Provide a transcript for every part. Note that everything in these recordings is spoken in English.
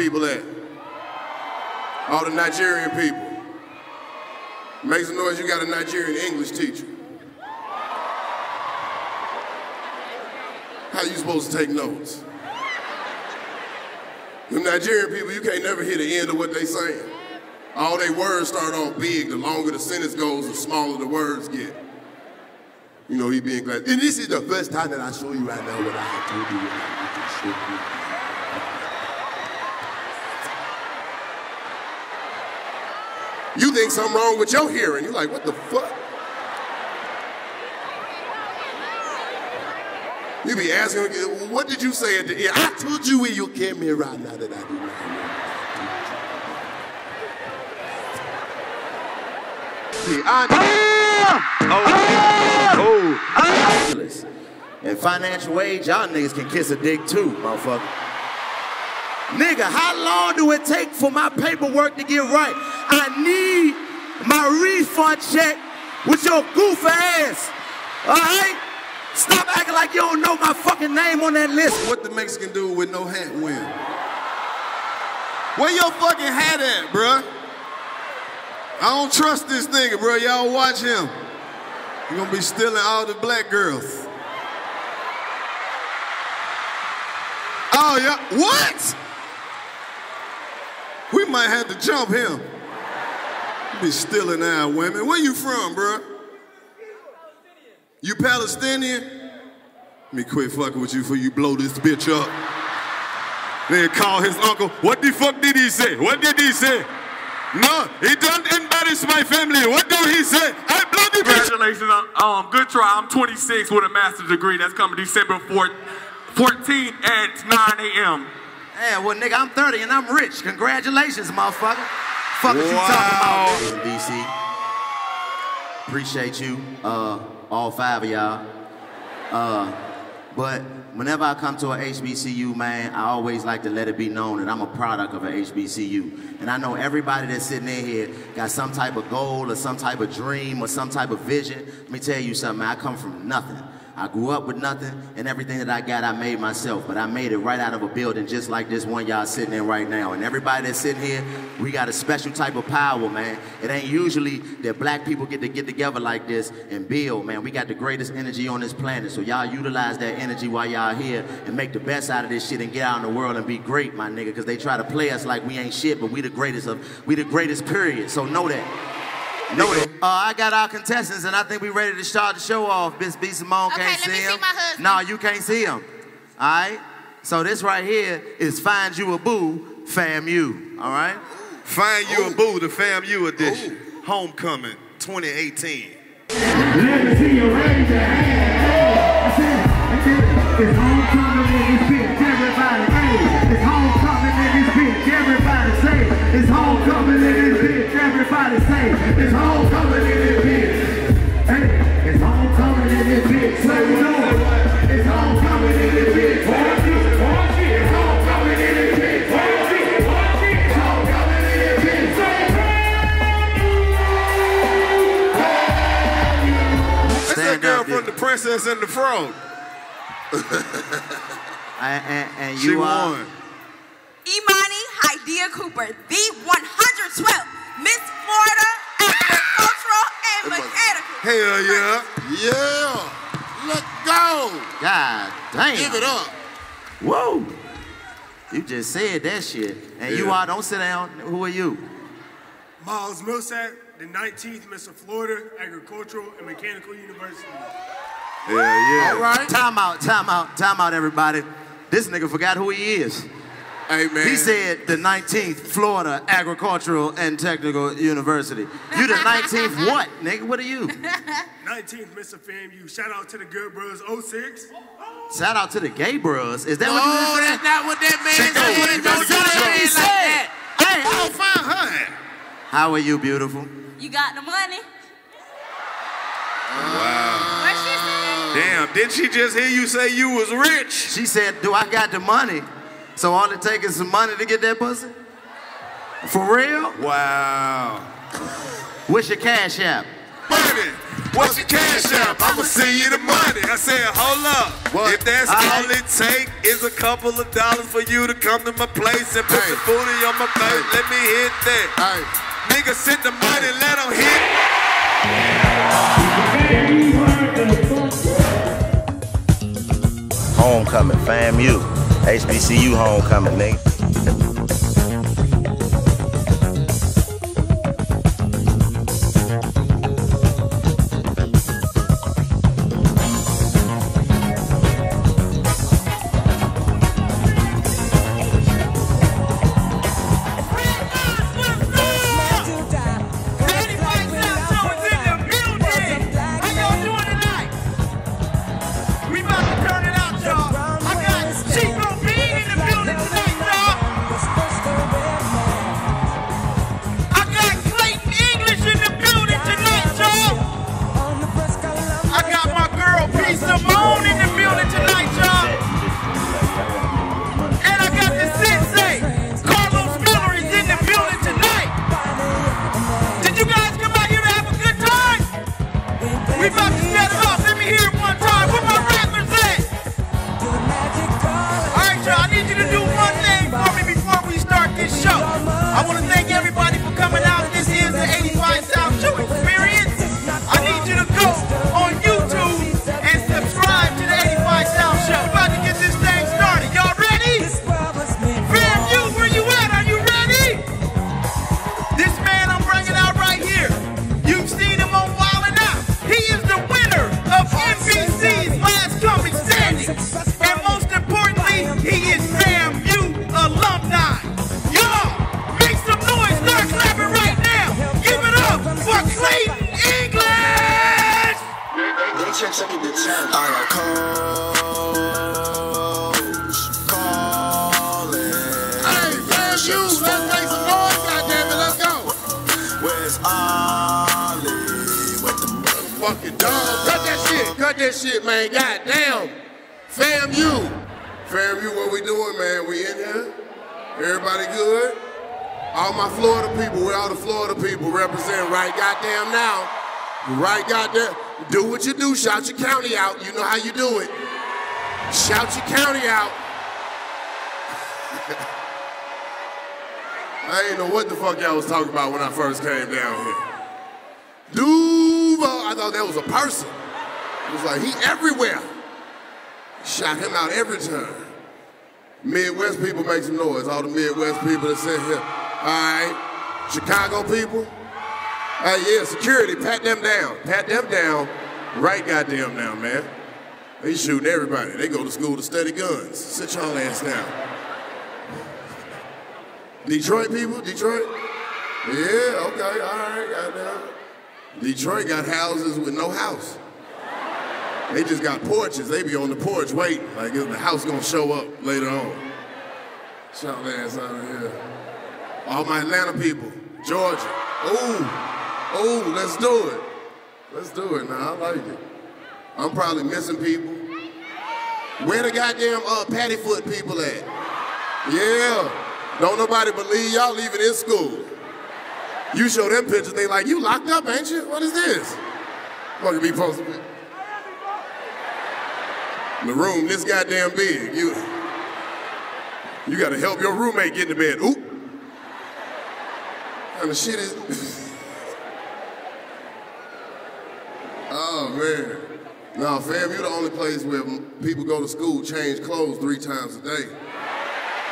people at? All the Nigerian people. Make some noise, you got a Nigerian English teacher. How you supposed to take notes? The Nigerian people, you can't never hear the end of what they saying. All they words start off big. The longer the sentence goes, the smaller the words get. You know, he being glad. And this is the first time that I show you right now what I have told you what I need to you. Think something wrong with your hearing. You're like, what the fuck? You be asking, what did you say at the end? I told you when you came here right now that I do not know. I Oh, oh. And financial aid, y'all niggas can kiss a dick too, motherfucker. Nigga, how long do it take for my paperwork to get right? I need my refund check with your goofy ass. All right? Stop acting like you don't know my fucking name on that list. What the Mexican dude with no hat win? Where your fucking hat at, bruh? I don't trust this nigga, bro. Y'all watch him. You're gonna be stealing all the black girls. Oh, yeah. What? We might have to jump him. You be stealing our women. Where you from, bro? You Palestinian? Let me quit fucking with you before you blow this bitch up. Then call his uncle. What the fuck did he say? What did he say? No, he don't embarrass my family. What do he say? I blow the bitch. Congratulations, um, good try. I'm 26 with a master's degree. That's coming December 4th, 14 at 9 a.m. Yeah, well, nigga, I'm 30 and I'm rich. Congratulations, motherfucker. Fuck what you talking about, DC. Appreciate you, uh, all five of y'all. Uh, but whenever I come to a HBCU, man, I always like to let it be known that I'm a product of a HBCU. And I know everybody that's sitting in here got some type of goal or some type of dream or some type of vision. Let me tell you something, man, I come from nothing. I grew up with nothing, and everything that I got, I made myself. But I made it right out of a building just like this one y'all sitting in right now. And everybody that's sitting here, we got a special type of power, man. It ain't usually that black people get to get together like this and build, man. We got the greatest energy on this planet. So y'all utilize that energy while y'all here and make the best out of this shit and get out in the world and be great, my nigga. Because they try to play us like we ain't shit, but we the greatest of, we the greatest period. So know that. Know. Uh, I got our contestants, and I think we're ready to start the show off. Miss B. Simone Okay, can't let me see see him. my husband. No, you can't see him. All right? So this right here is Find You a Boo, FAMU. All right? Find you a boo, the FAMU edition. Homecoming 2018. Let me see you raise your hand. Princess and the Frog. And, and, and She you are. won. Imani Hydea Cooper, the 112th Miss Florida Agricultural and Mechanical. Hell yeah. Yeah. Let's go. God damn. Give it up. Whoa. You just said that shit. And you Yeah. are, don't sit down. Who are you? Miles Millsap, the 19th Miss of Florida Agricultural and Mechanical University. Hell yeah. All right. Time out, time out, time out, everybody. This nigga forgot who he is. Hey, man. He said the 19th Florida Agricultural and Technical University. You the 19th what, nigga? What are you? 19th Mr. of FAMU. Shout out to the Good Bros 06. Shout out to the gay bros. Is that Oh, what you oh, just that's not what that man said. what he Don't do said. that He like said. that. Hey, I'll find her how are you, beautiful? You got the money? Wow. What she said? Damn, did she just hear you say you was rich? She said, do I got the money? So all it takes is some money to get that pussy? For real? Wow. What's your cash app? Money. What's your cash app? I'ma send you the money. I said, hold up. What? If that's All all right. it take is a couple of dollars for you to come to my place and put Hey. some booty on my face, Hey. let me hit that. Hey, Nigga, send the money, let them hit. Homecoming, fam. You, HBCU homecoming, nigga. Goddamn. Do what you do. Shout your county out. You know how you do it. Shout your county out. I ain't know what the fuck y'all was talking about when I first came down here. Duval. I thought that was a person. It was like he everywhere. Shot him out every time. Midwest people make some noise. All the Midwest people that sit here. All right. Chicago people. Hey, yeah, security, pat them down. Pat them down. Right goddamn now, man. They shooting everybody. They go to school to study guns. Sit y'all ass down. Detroit people? Detroit? Yeah, okay, all right, goddamn. Detroit got houses with no house. They just got porches. They be on the porch waiting, like the house gonna show up later on. Shout ass out of here. All my Atlanta people, Georgia. Ooh, ooh, let's do it. Let's do it now. I like it. I'm probably missing people. Where the goddamn uh, Paddyfoote people at? Yeah. Don't nobody believe y'all leaving in school. You show them pictures, they like, you locked up, ain't you? What is this? Fucking be posted. The room this goddamn big. You, you gotta help your roommate get into bed. Oop. kind of shit is. oh man. No, fam, you're the only place where people go to school, change clothes three times a day.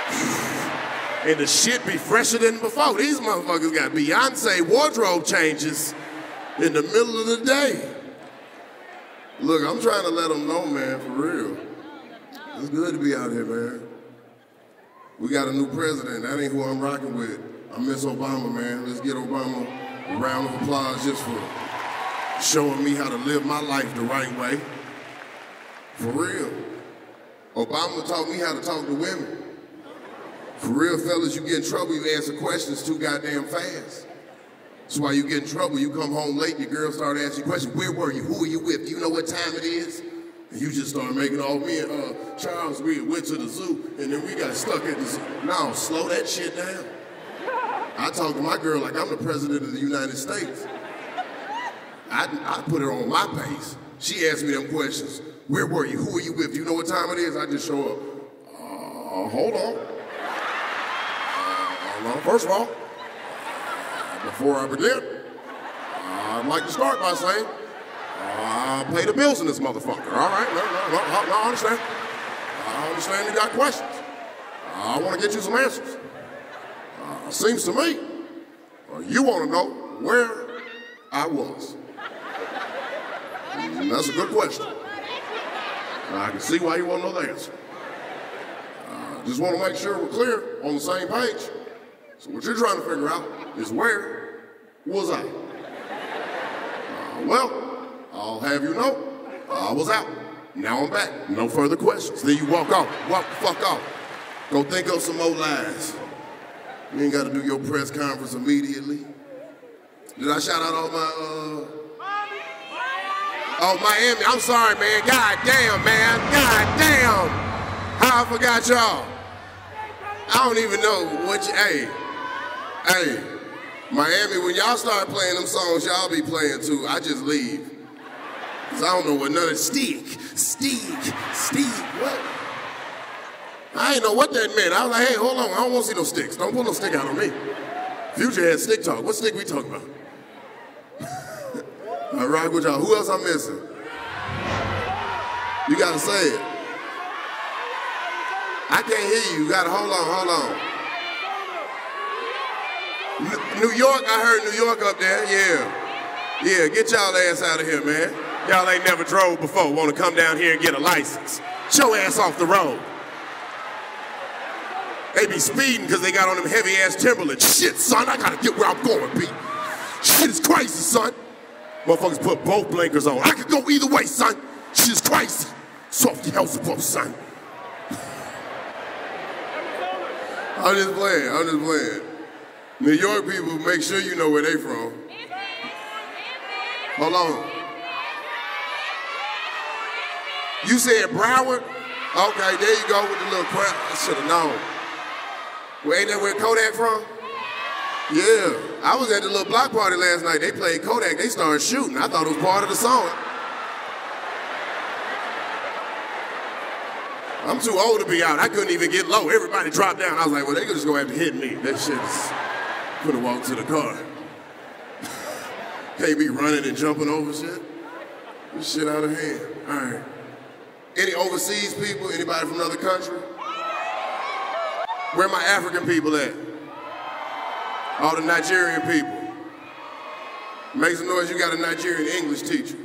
and the shit be fresher than before. These motherfuckers got Beyonce wardrobe changes in the middle of the day. Look, I'm trying to let them know, man, for real. It's good to be out here, man. We got a new president. That ain't who I'm rocking with. I miss Obama, man. Let's get Obama a round of applause just for showing me how to live my life the right way. For real. Obama taught me how to talk to women. For real, fellas, you get in trouble, you answer questions too goddamn fast. That's why you get in trouble. You come home late, your girl start asking questions. Where were you? Who are you with? Do you know what time it is? And you just start making all me and uh, Charles, we went to the zoo, and then we got stuck at the zoo. No, slow that shit down. I talk to my girl like I'm the president of the United States. I, I put her on my pace. She asked me them questions. Where were you? Who are you with? Do You know what time it is? I just show up. Uh, hold on. Uh, well, first of all, uh, before I begin, I'd like to start by saying, I pay the bills in this motherfucker. All right, no, no, no, no, I understand. I understand you got questions. I want to get you some answers. Uh, seems to me, uh, you want to know where I was. That's a good question. I can see why you want to know the answer. Uh, just want to make sure we're clear on the same page. So what you're trying to figure out is where was I? Uh, well, I'll have you know, I was out. Now I'm back. No further questions. Then you walk off. Walk the fuck off. Go think of some more lies. You ain't got to do your press conference immediately. Did I shout out all my, uh... Oh, Miami. I'm sorry, man. God damn, man. God damn. How I forgot y'all. I don't even know what you, hey. Hey. Miami, when y'all start playing them songs y'all be playing too, I just leave. Cause I don't know what none of stick, stick, stick, what? I ain't know what that meant. I was like, hey, hold on, I don't want to see no sticks. Don't pull no stick out on me. Future had stick talk. What stick we talking about? I rock with y'all. Who else I'm missing? You gotta say it. I can't hear you. You gotta hold on, hold on. New York, I heard New York up there, yeah. Yeah, get y'all ass out of here, man. Y'all ain't never drove before. Wanna come down here and get a license. Show ass off the road. They be speeding because they got on them heavy ass Timberlands. Shit, son, I gotta get where I'm going, B. Shit is crazy, son. Motherfuckers put both blinkers on. I could go either way, son. She's crazy. Softy Hellsabrook, son. I'm just playing, I'm just playing. New York people, make sure you know where they from. Hold on. You said Broward? Okay, there you go with the little crap. I should have known. Well, ain't that where Kodak from? Yeah. I was at the little block party last night. They played Kodak. They started shooting. I thought it was part of the song. I'm too old to be out. I couldn't even get low. Everybody dropped down. I was like, well, they could just gonna have to hit me. That shit is gonna walk to the car. Can't be running and jumping over shit. This shit out of hand. All right. Any overseas people? Anybody from another country? Where my African people at? All the Nigerian people. Make some noise, you got a Nigerian English teacher.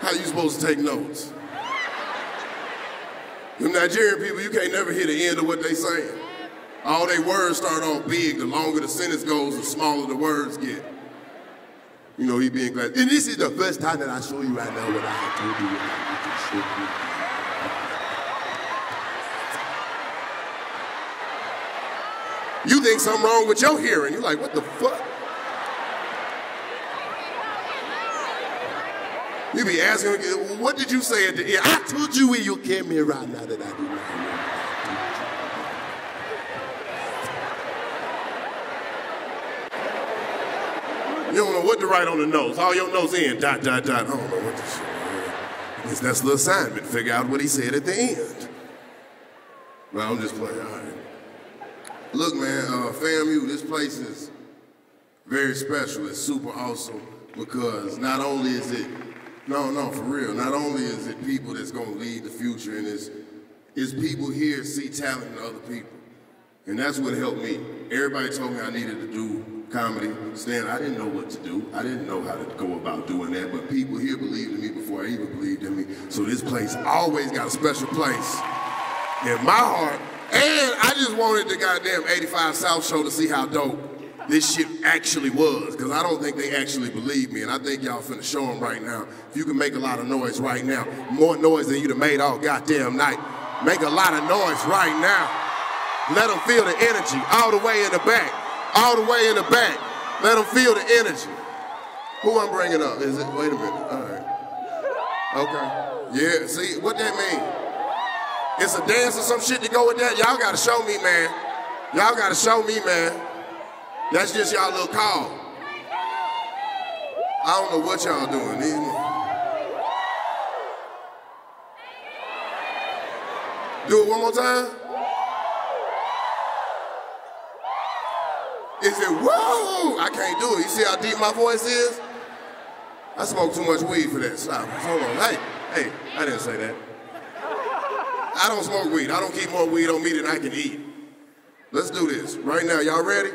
How you supposed to take notes? Them Nigerian people, you can't never hear the end of what they saying. All they words start off big. The longer the sentence goes, the smaller the words get. You know, he being glad. And this is the first time that I show you right now what I have told you think something wrong with your hearing. You're like, what the fuck? You be asking, what did you say at the end? I told you when you came here right now that I do not know. You don't know what to write on the nose. All your nose in, dot, dot, dot. I don't know what is. I guess that's the assignment. Figure out what he said at the end. Well, I'm just playing. All right. Look, man, uh, FAMU, this place is very special. It's super awesome because not only is it, no, no, for real, not only is it people that's gonna lead the future and it's, it's people here see talent in other people. And that's what helped me. Everybody told me I needed to do comedy, stand. I didn't know what to do. I didn't know how to go about doing that, but people here believed in me before I even believed in me. So this place always got a special place in my heart. And I just wanted the goddamn 85 South show to see how dope this shit actually was, because I don't think they actually believe me, and I think y'all finna show them right now. If you can make a lot of noise right now, more noise than you'd have made all goddamn night, make a lot of noise right now. Let them feel the energy all the way in the back, all the way in the back. Let them feel the energy. Who I'm bringing up? Is it? Wait a minute. All right. Okay. Yeah. See what that mean? It's a dance or some shit to go with that. Y'all gotta show me, man. Y'all gotta show me, man. That's just y'all little call. I don't know what y'all doing. Do it one more time. Is it whoa? I can't do it. You see how deep my voice is? I smoke too much weed for that. Stop. Hold on. Hey, hey, I didn't say that. I don't smoke weed. I don't keep more weed on me than I can eat. Let's do this. Right now, y'all ready?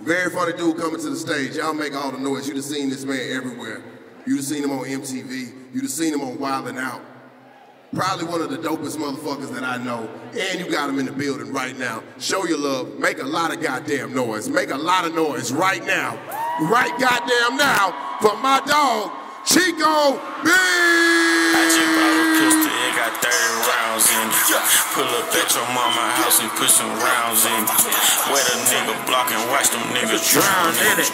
Very funny dude coming to the stage. Y'all make all the noise. You'd have seen this man everywhere. You'd have seen him on MTV. You'd have seen him on Wild 'N Out. Probably one of the dopest motherfuckers that I know. And you got him in the building right now. Show your love. Make a lot of goddamn noise. Make a lot of noise right now. Right goddamn now for my dog, Chico B. got 30 rounds in. Pull up at your mama house and put some rounds in. Wet a nigga block and watch them niggas drown in it.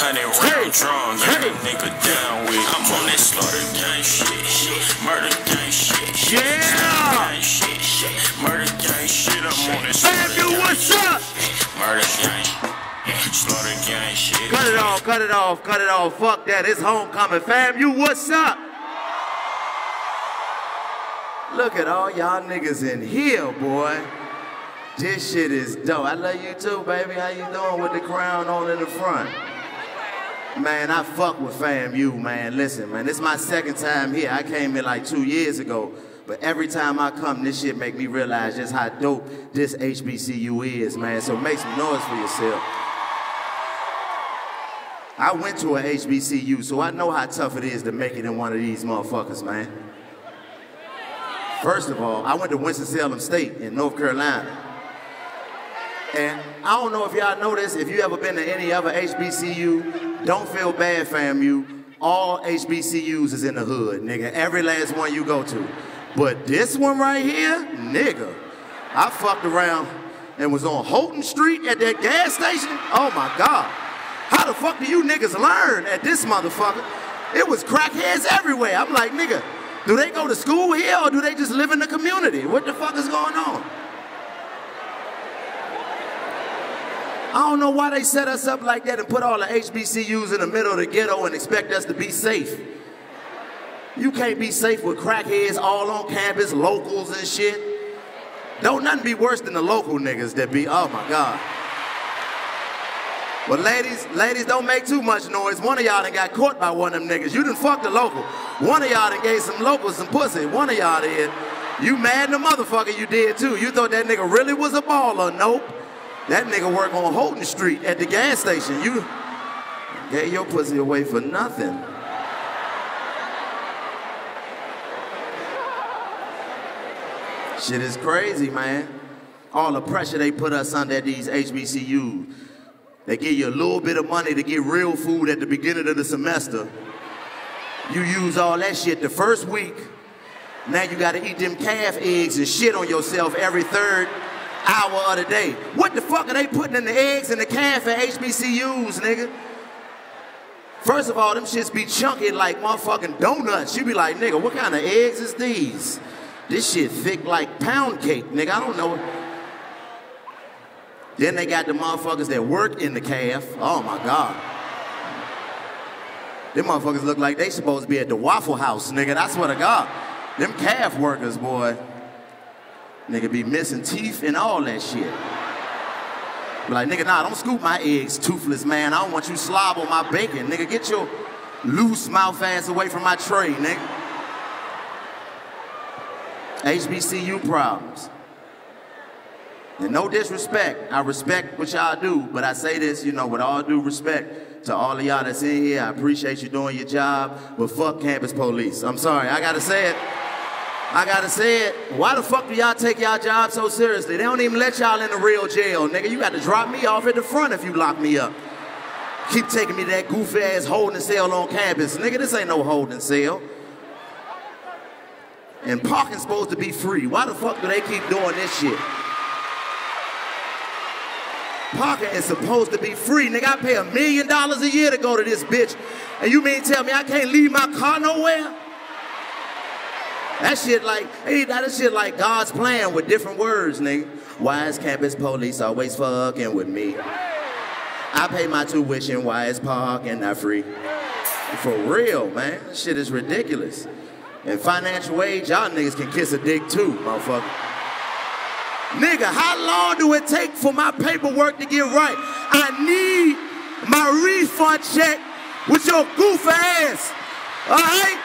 Honey round drawn, get a nigga down with. I'm on that slaughter gang shit, murder gang shit. Yeah! Gang shit, murder gang shit. I'm on that slaughter gang what's up? Murder gang, slaughter gang shit. Cut it off, cut it off, cut it off. Fuck that. It's homecoming, fam. You what's up? Look at all y'all niggas in here, boy. This shit is dope. I love you too, baby. How you doing with the crown on in the front? Man, I fuck with FAMU, man. Listen, man, this is my second time here. I came here like two years ago. But every time I come, this shit make me realize just how dope this HBCU is, man. So make some noise for yourself. I went to a HBCU, so I know how tough it is to make it in one of these motherfuckers, man. First of all, I went to Winston-Salem State in North Carolina. And I don't know if y'all know this, if you ever been to any other HBCU, don't feel bad, FAMU. All HBCUs is in the hood, nigga. Every last one you go to. But this one right here, nigga, I fucked around and was on Holton Street at that gas station. Oh my God. How the fuck do you niggas learn at this motherfucker? It was crackheads everywhere. I'm like, nigga, do they go to school here or do they just live in the community? What the fuck is going on? I don't know why they set us up like that and put all the HBCUs in the middle of the ghetto and expect us to be safe. You can't be safe with crackheads all on campus, locals and shit. Don't nothing be worse than the local niggas that be, oh my God. But ladies, ladies, don't make too much noise. One of y'all done got caught by one of them niggas. You done fucked the local. One of y'all done gave some locals some pussy. One of y'all did. You mad the motherfucker you did too. You thought that nigga really was a baller. Nope. That nigga work on Holton Street at the gas station. You gave your pussy away for nothing. Shit is crazy, man. All the pressure they put us under at these HBCUs. They give you a little bit of money to get real food at the beginning of the semester. You use all that shit the first week. Now you gotta eat them caf eggs and shit on yourself every third hour of the day. What the fuck are they putting in the eggs and the caf at HBCUs, nigga? First of all, them shits be chunky like motherfucking donuts. You be like, nigga, what kind of eggs is these? This shit thick like pound cake, nigga. I don't know. Then they got the motherfuckers that work in the caf. Oh my God. Them motherfuckers look like they supposed to be at the Waffle House, nigga. I swear to God. Them caf workers, boy. Nigga be missing teeth and all that shit. Be like, nigga, nah, don't scoop my eggs, toothless man. I don't want you slob on my bacon. Nigga, get your loose mouth ass away from my tray, nigga. HBCU problems. And no disrespect. I respect what y'all do, but I say this, you know, with all due respect to all of y'all that's in here. I appreciate you doing your job, but fuck campus police. I'm sorry, I gotta say it. I gotta say it. Why the fuck do y'all take y'all job so seriously? They don't even let y'all in the real jail, nigga. You got to drop me off at the front if you lock me up. Keep taking me to that goofy ass holding cell on campus. Nigga, this ain't no holding cell. And parking's supposed to be free. Why the fuck do they keep doing this shit? Parking is supposed to be free. Nigga, I pay a million dollars a year to go to this bitch. And you mean tell me I can't leave my car nowhere? That shit like, hey, that shit like God's plan with different words, nigga. Why is campus police always fucking with me? I pay my tuition why is park and not free. For real, man. Shit is ridiculous. And financial aid, y'all niggas can kiss a dick too, motherfucker. Nigga, how long do it take for my paperwork to get right? I need my refund check with your goofy ass. All right?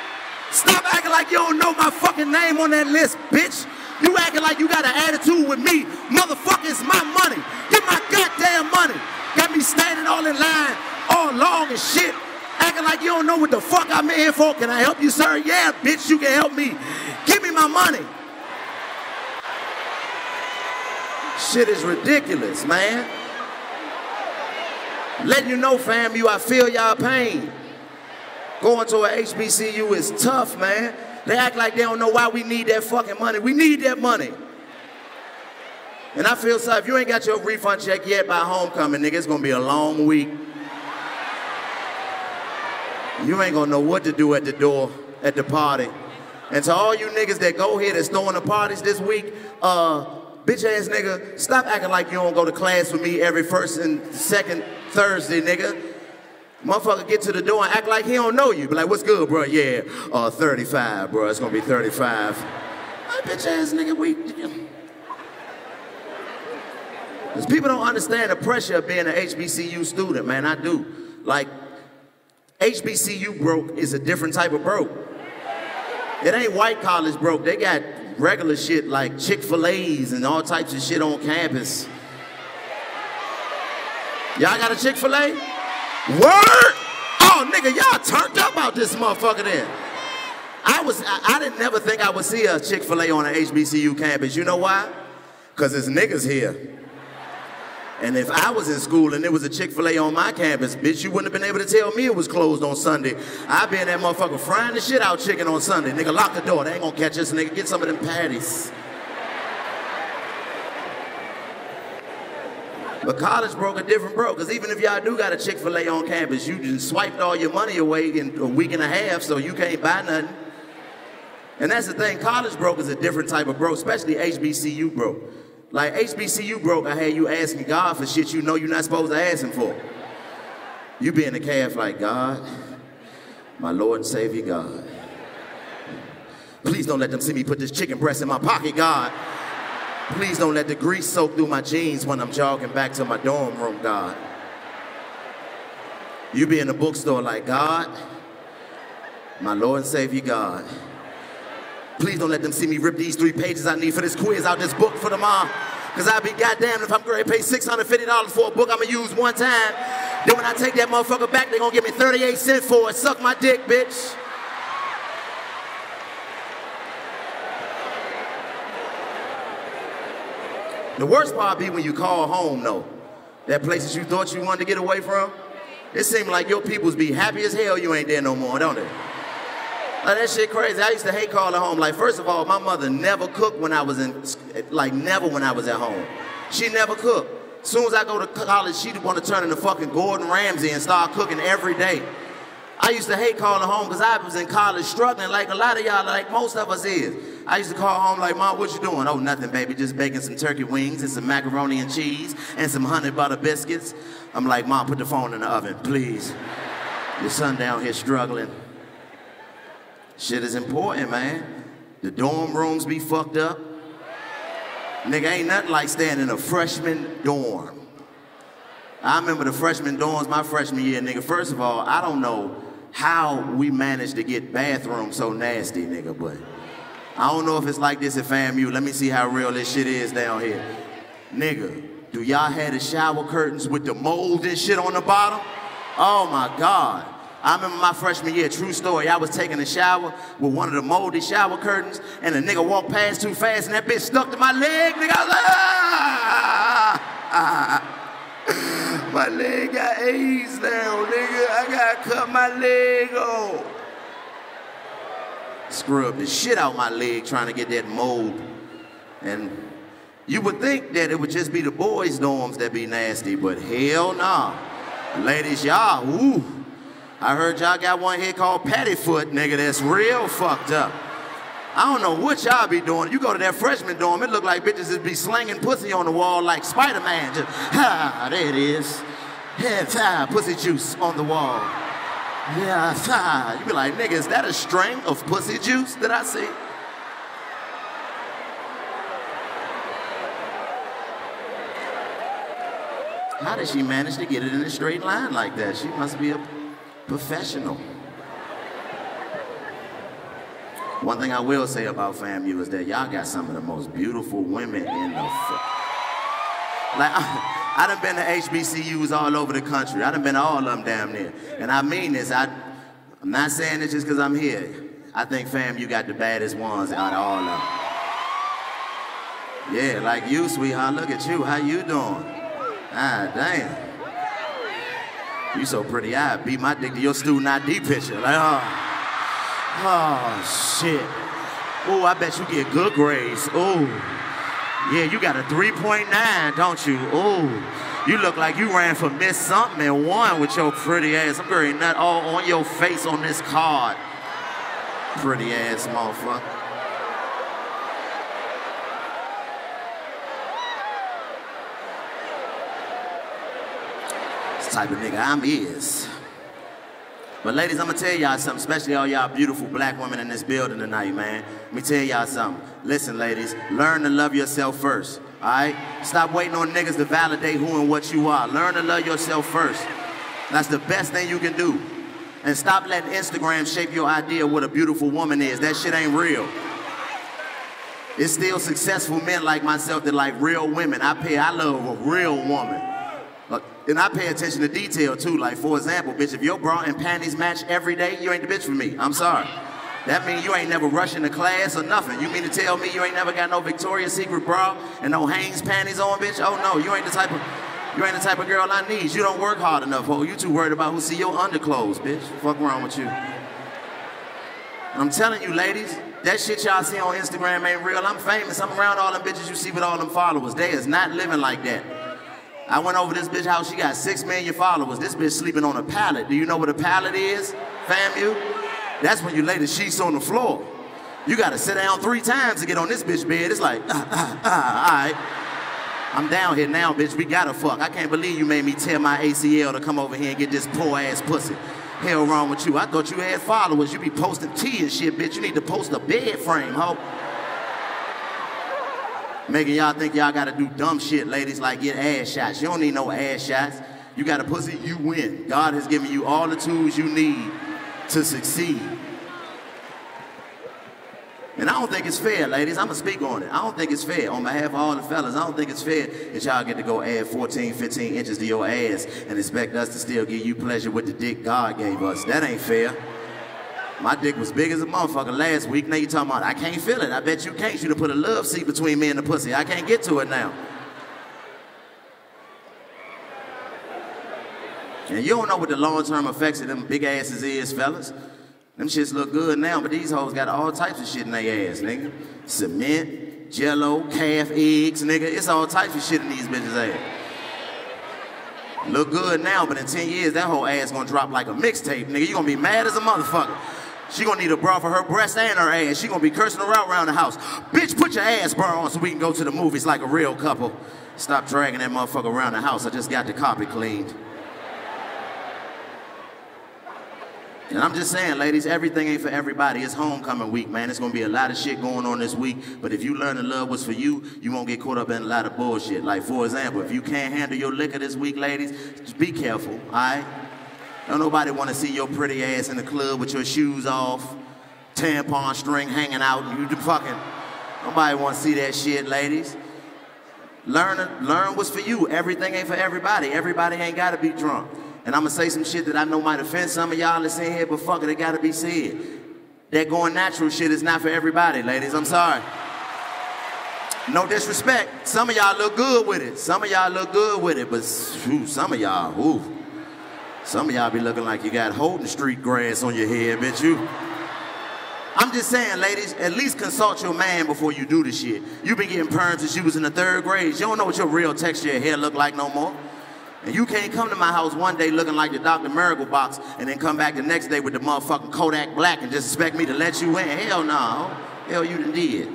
Stop acting like you don't know my fucking name on that list, bitch. You acting like you got an attitude with me. Motherfucker, it's my money. Get my goddamn money. Got me standing all in line, all long and shit. Acting like you don't know what the fuck I'm in here for. Can I help you, sir? Yeah, bitch, you can help me. Give me my money. Shit is ridiculous, man. Letting you know, fam, you I feel y'all pain. Going to a HBCU is tough, man. They act like they don't know why we need that fucking money. We need that money. And I feel so if you ain't got your refund check yet by homecoming, nigga, it's gonna be a long week. You ain't gonna know what to do at the door, at the party. And to all you niggas that go here that's throwing the parties this week, uh, bitch ass nigga, stop acting like you don't go to class with me every first and second Thursday, nigga. Motherfucker get to the door and act like he don't know you. Be like, what's good, bro? Yeah, uh, 35, bro. It's gonna be 35. Hey, bitch ass nigga, we. Because people don't understand the pressure of being an HBCU student, man. I do. Like, HBCU broke is a different type of broke. It ain't white college broke. They got regular shit like Chick-fil-A's and all types of shit on campus. Y'all got a Chick-fil-A? Word! Oh, nigga, y'all turned up out this motherfucker then. I was, I, I didn't never think I would see a Chick-fil-A on an HBCU campus. You know why? Because there's niggas here. And if I was in school and there was a Chick-fil-A on my campus, bitch, you wouldn't have been able to tell me it was closed on Sunday. I'd be in that motherfucker frying the shit out chicken on Sunday. Nigga, lock the door. They ain't gonna catch us, nigga. Get some of them patties. But college broke a different broke, because even if y'all do got a Chick-fil-A on campus, you just swiped all your money away in a week and a half, so you can't buy nothing. And that's the thing, college broke is a different type of broke, especially HBCU broke. Like HBCU broke, I had you asking God for shit you know you're not supposed to ask him for. You being a calf like God, my Lord and Savior God. Please don't let them see me put this chicken breast in my pocket, God. Please don't let the grease soak through my jeans when I'm jogging back to my dorm room, God. You be in the bookstore like, God, my Lord and Savior God. Please don't let them see me rip these three pages I need for this quiz out this book for tomorrow. Cause I'll be goddamn if I'm gonna pay $650 for a book I'm gonna use one time. Then when I take that motherfucker back, they gonna give me 38 cents for it. Suck my dick, bitch. The worst part be when you call home though. That places you thought you wanted to get away from. It seemed like your peoples be happy as hell you ain't there no more, don't it? Like that shit crazy. I used to hate calling home. Like first of all, my mother never cooked when I was in, like never when I was at home. She never cooked. As soon as I go to college, she'd want to turn into fucking Gordon Ramsay and start cooking every day. I used to hate calling home because I was in college struggling like a lot of y'all, like most of us is. I used to call home like, Mom, what you doing? Oh, nothing, baby. Just baking some turkey wings and some macaroni and cheese and some honey butter biscuits. I'm like, Mom, put the phone in the oven, please. Your son down here struggling. Shit is important, man. The dorm rooms be fucked up. Nigga, ain't nothing like staying in a freshman dorm. I remember the freshman dorms my freshman year, nigga. First of all, I don't know how we managed to get bathrooms so nasty, nigga, but I don't know if it's like this at FAMU. Let me see how real this shit is down here. Nigga, do y'all have the shower curtains with the mold and shit on the bottom? Oh my God. I remember my freshman year, true story. I was taking a shower with one of the moldy shower curtains, and a nigga walked past too fast, and that bitch stuck to my leg. Nigga, I was like, ah! My leg got AIDS now, nigga. I gotta cut my leg off. Scrub the shit out my leg trying to get that mold. And you would think that it would just be the boys' dorms that be nasty, but hell nah. Ladies, y'all, ooh. I heard y'all got one here called Paddyfoote, nigga, that's real fucked up. I don't know what y'all be doing. You go to that freshman dorm, it look like bitches just be slinging pussy on the wall like Spider-Man. Just, ha, there it is. Yeah, ah, pussy juice on the wall. Yeah, ah. You be like, nigga, is that a string of pussy juice that I see? How did she manage to get it in a straight line like that? She must be a professional. One thing I will say about FAMU is that y'all got some of the most beautiful women in the Like, I, I done been to HBCUs all over the country. I done been to all of them damn near. And I mean this, I, I'm not saying this just because I'm here. I think FAMU got the baddest ones out of all of them. Yeah, like you, sweetheart. Look at you. How you doing? Ah, damn. You so pretty. I beat my dick to your student ID picture. Like, oh. Oh, shit. Oh, I bet you get good grades. Oh. Yeah, you got a 3.9, don't you? Oh. You look like you ran for Miss Something and won with your pretty ass. I'm getting that all on your face on this card. Pretty ass motherfucker. Type of nigga I'm is. But ladies, I'm gonna tell y'all something, especially all y'all beautiful black women in this building tonight, man. Let me tell y'all something. Listen, ladies, learn to love yourself first, all right? Stop waiting on niggas to validate who and what you are. Learn to love yourself first. That's the best thing you can do. And stop letting Instagram shape your idea of what a beautiful woman is. That shit ain't real. It's still successful men like myself that like real women. I pay, I love a real woman. And I pay attention to detail too. Like for example, bitch, if your bra and panties match every day, you ain't the bitch for me. I'm sorry. That means you ain't never rushing to class or nothing. You mean to tell me you ain't never got no Victoria's Secret bra and no Hanes panties on, bitch? Oh no, you ain't the type of you ain't the type of girl I need. You don't work hard enough, ho. You too worried about who see your underclothes, bitch. Fuck wrong with you. I'm telling you, ladies, that shit y'all see on Instagram ain't real. I'm famous. I'm around all them bitches you see with all them followers. They is not living like that. I went over this bitch house, she got six million followers. This bitch sleeping on a pallet. Do you know what a pallet is, FAMU? That's when you lay the sheets on the floor. You gotta sit down three times to get on this bitch bed. It's like, ah, ah, ah, all right. I'm down here now, bitch. We gotta fuck. I can't believe you made me tear my ACL to come over here and get this poor ass pussy. Hell wrong with you. I thought you had followers. You be posting tea and shit, bitch. You need to post a bed frame, ho. Making y'all think y'all gotta do dumb shit, ladies, like get ass shots. You don't need no ass shots. You got a pussy, you win. God has given you all the tools you need to succeed. And I don't think it's fair, ladies. I'm gonna speak on it. I don't think it's fair. On behalf of all the fellas, I don't think it's fair that y'all get to go add 14, 15 inches to your ass and expect us to still give you pleasure with the dick God gave us. That ain't fair. My dick was big as a motherfucker last week. Now you talking about I can't feel it. I bet you can't. You to put a love seat between me and the pussy. I can't get to it now. And you don't know what the long-term effects of them big asses is, fellas. Them shits look good now, but these hoes got all types of shit in their ass, nigga. Cement, jello, caf eggs, nigga. It's all types of shit in these bitches' ass. Look good now, but in 10 years, that whole ass gonna drop like a mixtape, nigga. You gonna be mad as a motherfucker. She gonna need a bra for her breast and her ass. She gonna be cursing around around the house. Bitch, put your ass bra on so we can go to the movies like a real couple. Stop dragging that motherfucker around the house. I just got the carpet cleaned. And I'm just saying, ladies, everything ain't for everybody. It's homecoming week, man. It's gonna be a lot of shit going on this week. But if you learn to love what's for you, you won't get caught up in a lot of bullshit. Like, for example, if you can't handle your liquor this week, ladies, just be careful, all right? Don't nobody wanna see your pretty ass in the club with your shoes off, tampon string hanging out, and you fucking, nobody wanna see that shit, ladies. Learn, learn what's for you. Everything ain't for everybody. Everybody ain't gotta be drunk. And I'm gonna say some shit that I know might offend some of y'all that's in here, but fuck it, it gotta be said. That going natural shit is not for everybody, ladies. I'm sorry. No disrespect. Some of y'all look good with it. Some of y'all look good with it, but whew, some of y'all, ooh. Some of y'all be looking like you got Holton Street grass on your head, bitch. You. I'm just saying, ladies, at least consult your man before you do this shit. you been getting perms since you was in the third grade. You don't know what your real texture of hair look like no more. And you can't come to my house one day looking like the Dr. Miracle box and then come back the next day with the motherfucking Kodak Black and just expect me to let you in. Hell no. Hell you done did.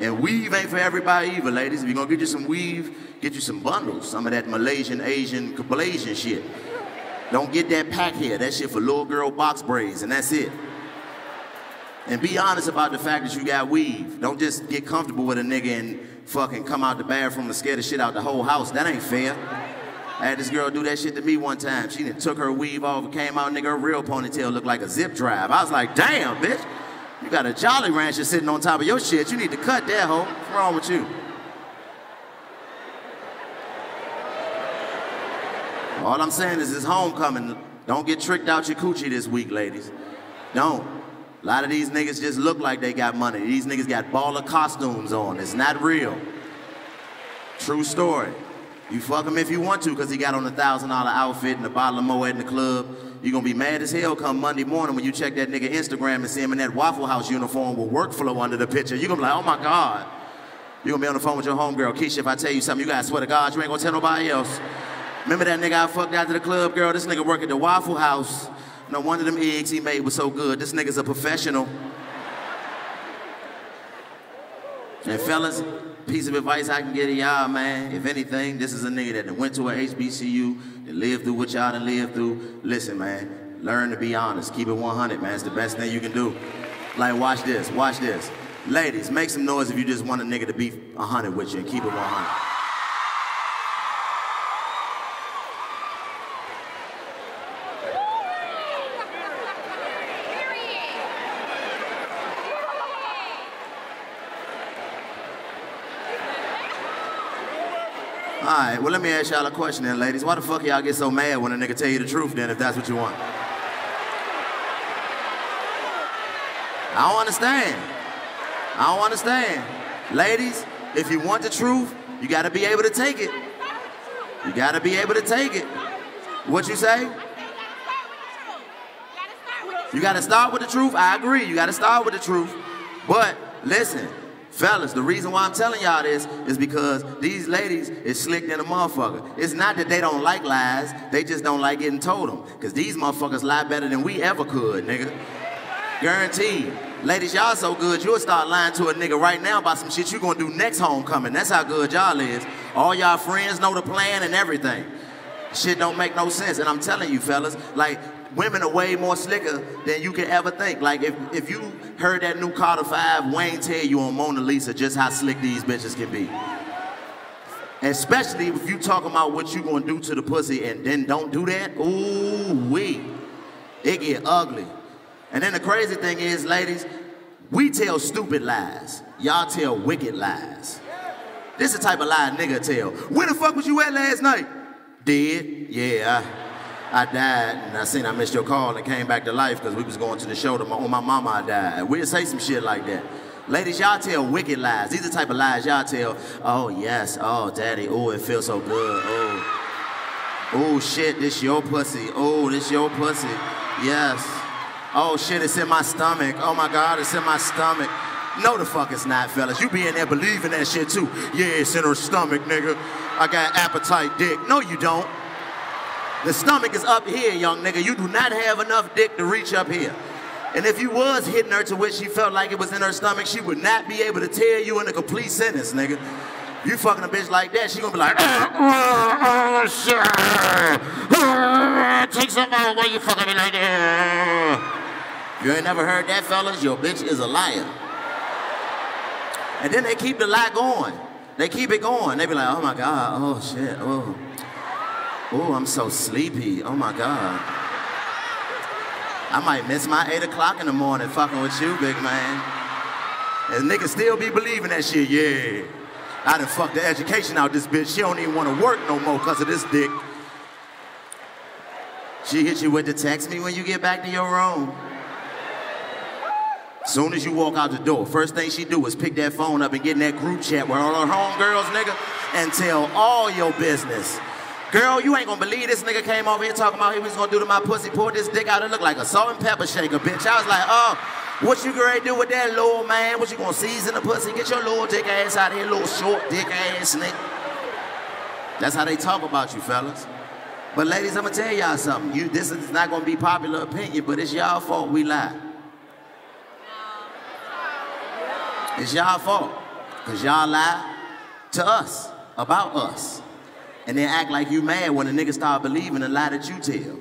And weave ain't for everybody either, ladies. If you're gonna get you some weave, get you some bundles. Some of that Malaysian, Asian, Malaysian shit. Don't get that pack here. That shit for little girl box braids, and that's it. And be honest about the fact that you got weave. Don't just get comfortable with a nigga and fucking come out the bathroom and scare the shit out the whole house. That ain't fair. I had this girl do that shit to me one time. She done took her weave off and came out, nigga, her real ponytail looked like a zip drive. I was like, damn, bitch. You got a Jolly Rancher sitting on top of your shit. You need to cut that hoe. What's wrong with you? All I'm saying is it's homecoming. Don't get tricked out your coochie this week, ladies. Don't. A lot of these niggas just look like they got money. These niggas got baller costumes on. It's not real. True story. You fuck him if you want to because he got on a $1,000 outfit and a bottle of Moet in the club. You're going to be mad as hell come Monday morning when you check that nigga Instagram and see him in that Waffle House uniform with workflow under the picture. You're going to be like, oh my God. you going to be on the phone with your homegirl. Keisha, if I tell you something, you got to swear to God, you ain't going to tell nobody else. Remember that nigga I fucked out to the club, girl? This nigga work at the Waffle House. No wonder them eggs he made was so good. This nigga's a professional. And fellas, piece of advice I can give to y'all, man. If anything, this is a nigga that went to a HBCU, that lived through what y'all done lived through. Listen, man, learn to be honest. Keep it 100, man. It's the best thing you can do. Like, watch this, watch this. Ladies, make some noise if you just want a nigga to be 100 with you and keep it 100. All right, well, let me ask y'all a question then, ladies. Why the fuck y'all get so mad when a nigga tell you the truth then, if that's what you want? I don't understand. I don't understand. Ladies, if you want the truth, you gotta be able to take it. You gotta be able to take it. What you say? You gotta start with the truth. I agree. You gotta start with the truth. But listen, Fellas, the reason why I'm telling y'all this is because these ladies is slick than a motherfucker. It's not that they don't like lies, they just don't like getting told them. Because these motherfuckers lie better than we ever could, nigga. Guaranteed. Ladies, y'all so good, you'll start lying to a nigga right now about some shit you gonna do next homecoming. That's how good y'all is. All y'all friends know the plan and everything. Shit don't make no sense. And I'm telling you, fellas, like, women are way more slicker than you can ever think. Like if, if you heard that new Carter 5, Wayne tell you on Mona Lisa just how slick these bitches can be. Especially if you talking about what you gonna do to the pussy and then don't do that, ooh wee. It get ugly. And then the crazy thing is, ladies, we tell stupid lies. Y'all tell wicked lies. This is the type of lie a nigga tell. Where the fuck was you at last night? Dead? Yeah, I died, and I seen I missed your call and came back to life because we was going to the show to my, on oh, my mama I died. We'll say some shit like that. Ladies, y'all tell wicked lies. These are the type of lies y'all tell. Oh, yes. Oh, daddy. Oh, it feels so good. Oh. Oh, shit, this your pussy. Oh, this your pussy. Yes. Oh, shit, it's in my stomach. Oh, my God, it's in my stomach. No, the fuck it's not, fellas. You be in there believing that shit, too. Yeah, it's in her stomach, nigga. I got appetite dick. No, you don't. The stomach is up here, young nigga. You do not have enough dick to reach up here. And if you was hitting her to which she felt like it was in her stomach, she would not be able to tell you in a complete sentence, nigga. You fucking a bitch like that, she gonna be like, oh, shit. Take some more, why you fucking me like that? You ain't never heard that, fellas? Your bitch is a liar. And then they keep the lie going. They keep it going. They be like, oh my God, oh shit, oh. Oh, I'm so sleepy. Oh my God. I might miss my 8 o'clock in the morning fucking with you, big man. And niggas still be believing that shit, yeah. I done fucked the education out this bitch. She don't even want to work no more because of this dick. She hit you with the text me when you get back to your room. Soon as you walk out the door, first thing she do is pick that phone up and get in that group chat with all her homegirls, nigga, and tell all your business. Girl, you ain't gonna believe this nigga came over here talking about he was gonna do to my pussy, pulled this dick out, it looked like a salt and pepper shaker, bitch. I was like, oh, what you gonna do with that little man? What you gonna season the pussy? Get your little dick ass out of here, little short dick ass nigga. That's how they talk about you, fellas. But ladies, I'm gonna tell y'all something. You, this is not gonna be popular opinion, but it's y'all fault we lie. It's y'all fault. Cause y'all lie to us about us. And then act like you mad when a nigga start believing the lie that you tell.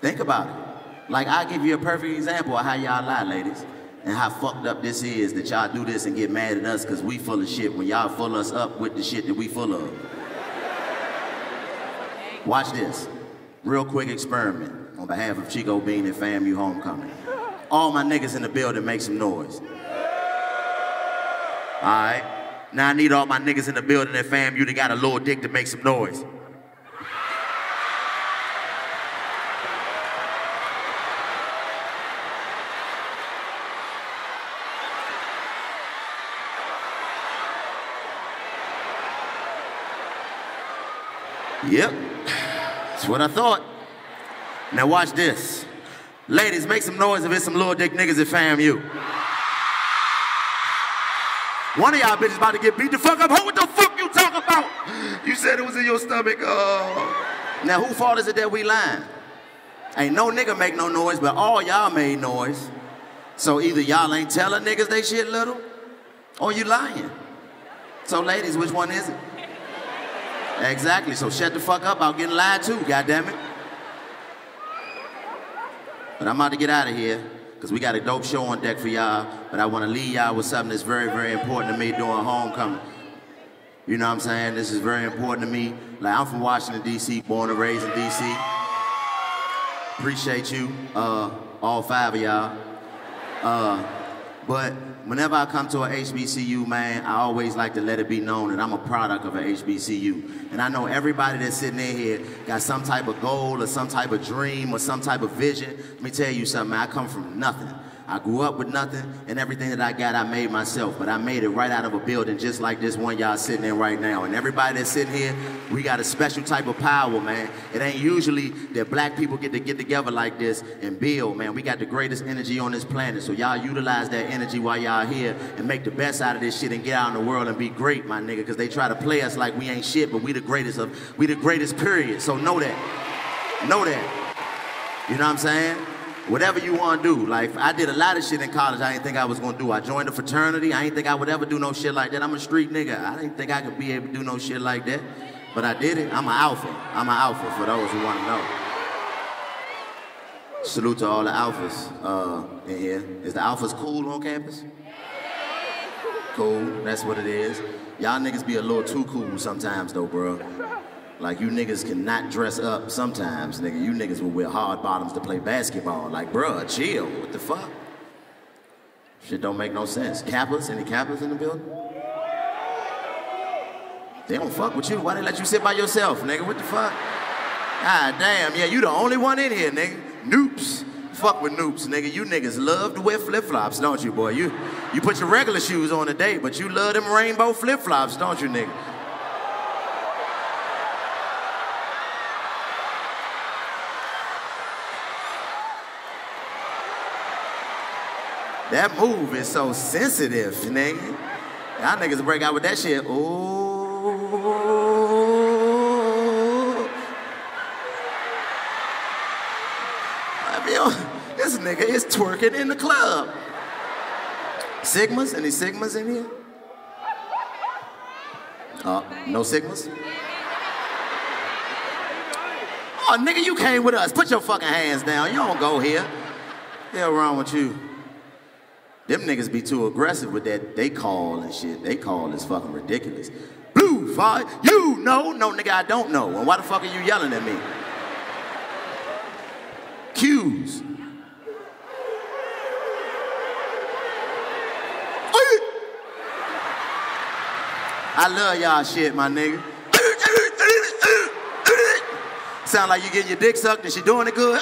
Think about it. Like I give you a perfect example of how y'all lie, ladies. And how fucked up this is that y'all do this and get mad at us because we full of shit when y'all full us up with the shit that we full of. Watch this. Real quick experiment on behalf of Chico Bean and FAMU Homecoming. All my niggas in the building make some noise. All right. Now I need all my niggas in the building at FAMU that got a little dick to make some noise. Yep. That's what I thought. Now watch this. Ladies, make some noise if it's some little dick niggas at FAMU. One of y'all bitches about to get beat the fuck up. Who what the fuck you talking about? You said it was in your stomach. Oh. Now who fault is it that we lying? Ain't no nigga make no noise, but all y'all made noise. So either y'all ain't telling niggas they shit little, or you lying. So ladies, which one is it? Exactly. So shut the fuck up about getting lied to, goddammit. But I'm about to get out of here because we got a dope show on deck for y'all. But I want to leave y'all with something that's very, very important to me during homecoming. You know what I'm saying? This is very important to me. Like, I'm from Washington, D.C., born and raised in D.C. Appreciate you, uh, all five of y'all. Uh, but whenever I come to a HBCU, man, I always like to let it be known that I'm a product of a HBCU. And I know everybody that's sitting in here got some type of goal or some type of dream or some type of vision. Let me tell you something, man, I come from nothing. I grew up with nothing, and everything that I got, I made myself. But I made it right out of a building just like this one y'all sitting in right now. And everybody that's sitting here, we got a special type of power, man. It ain't usually that black people get to get together like this and build, man. We got the greatest energy on this planet. So y'all utilize that energy while y'all here and make the best out of this shit and get out in the world and be great, my nigga. Because they try to play us like we ain't shit, but we the greatest of, we the greatest period. So know that. Know that. You know what I'm saying? Whatever you want to do. Like I did a lot of shit in college I didn't think I was gonna do. I joined a fraternity. I didn't think I would ever do no shit like that. I'm a street nigga. I didn't think I could be able to do no shit like that. But I did it. I'm an alpha. I'm an alpha for those who want to know. Salute to all the alphas uh, in here. Is the alphas cool on campus? Cool. That's what it is. Y'all niggas be a little too cool sometimes though, bro. Like you niggas cannot dress up sometimes, nigga. You niggas will wear hard bottoms to play basketball. Like, bruh, chill. What the fuck? Shit don't make no sense. Kappas? Any Kappas in the building? They don't fuck with you. Why they let you sit by yourself, nigga? What the fuck? God damn, yeah, you the only one in here, nigga. Nupes. Fuck with nupes, nigga. You niggas love to wear flip-flops, don't you, boy? You you put your regular shoes on today, but you love them rainbow flip-flops, don't you, nigga? That move is so sensitive, nigga. Y'all niggas break out with that shit. Ooh. I mean, this nigga is twerking in the club. Sigmas? Any Sigmas in here? Uh, no Sigmas? Oh, nigga, you came with us. Put your fucking hands down. You don't go here. Hell wrong with you? Them niggas be too aggressive with that they call and shit. They call is fucking ridiculous. Blue fire, you know, no nigga, I don't know. And why the fuck are you yelling at me? Ques. I love y'all shit, my nigga. Sound like you getting your dick sucked and she doing it good.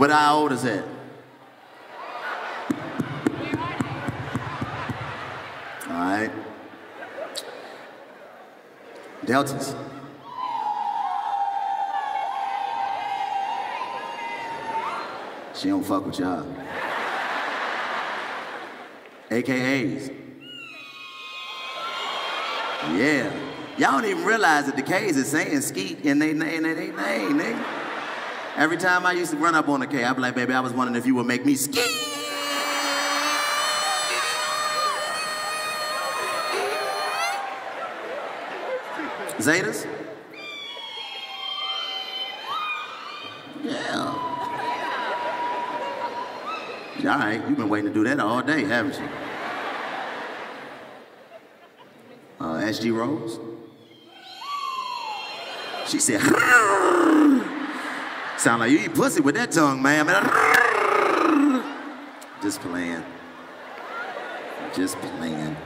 What how old is that? All right. Deltas. She don't fuck with y'all. AKAs. Yeah. Y'all don't even realize that the K's is saying skeet in their name, in their name, nigga. Every time I used to run up on the K, I'd be like, baby, I was wondering if you would make me skeet. Zetas? Yeah. All right, you've been waiting to do that all day, haven't you? Uh, SGRhos? She said, sound like you eat pussy with that tongue, man. Just playing. Just playing.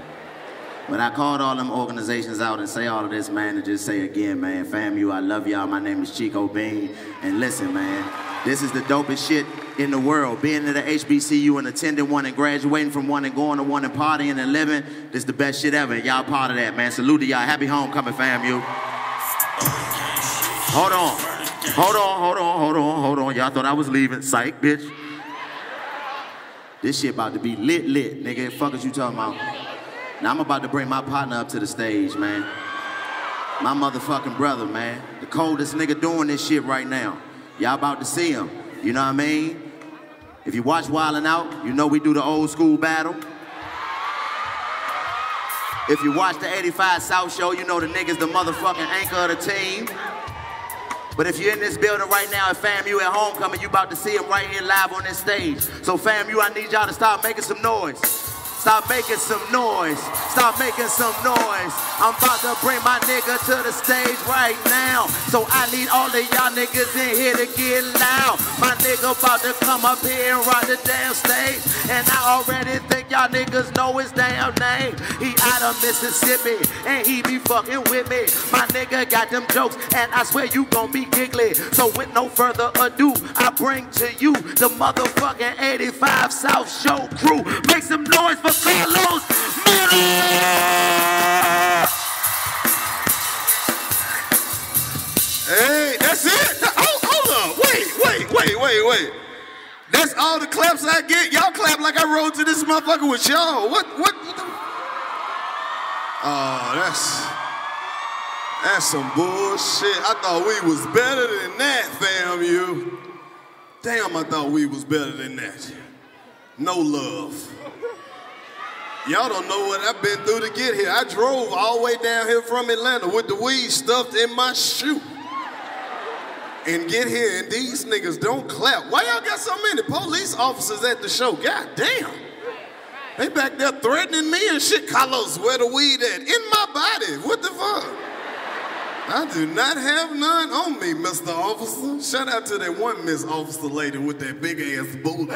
But I called all them organizations out and say all of this, man, to just say again, man, FAMU, I love y'all. My name is Chico Bean. And listen, man, this is the dopest shit in the world. Being at a HBCU and attending one and graduating from one and going to one and partying and living, this is the best shit ever. Y'all part of that, man. Salute to y'all. Happy homecoming, FAMU. Hold on. Hold on, hold on, hold on, hold on. Y'all thought I was leaving. Psych, bitch. This shit about to be lit, lit, nigga. Fuck is you talking about? Now I'm about to bring my partner up to the stage, man. My motherfucking brother, man. The coldest nigga doing this shit right now. Y'all about to see him. You know what I mean? If you watch Wildin' Out, you know we do the old school battle. If you watch the 85 South Show, you know the nigga's the motherfucking anchor of the team. But if you're in this building right now and FAMU at homecoming, you about to see him right here live on this stage. So FAMU, I need y'all to stop making some noise. Stop making some noise. Stop making some noise. I'm about to bring my nigga to the stage right now. So I need all of y'all niggas in here to get loud. My nigga about to come up here and rock the damn stage. And I already think y'all niggas know his damn name. He out of Mississippi and he be fucking with me. My nigga got them jokes and I swear you gon' be giggly. So with no further ado, I bring to you the motherfucking 85 South Show crew. Make some noise for Hey, that's it. Hold, hold up. Wait, wait, wait, wait, wait. That's all the claps I get. Y'all clap like I rode to this motherfucker with y'all. What, what? what the? Oh, that's that's some bullshit. I thought we was better than that, fam. You. Damn, I thought we was better than that. No love. Y'all don't know what I've been through to get here. I drove all the way down here from Atlanta with the weed stuffed in my shoe and get here, and these niggas don't clap. Why y'all got so many police officers at the show? God damn. They back there threatening me and shit. Karlous, where the weed at? In my body. What the fuck? I do not have none on me, Mr. Officer. Shout out to that one Miss Officer lady with that big ass booty.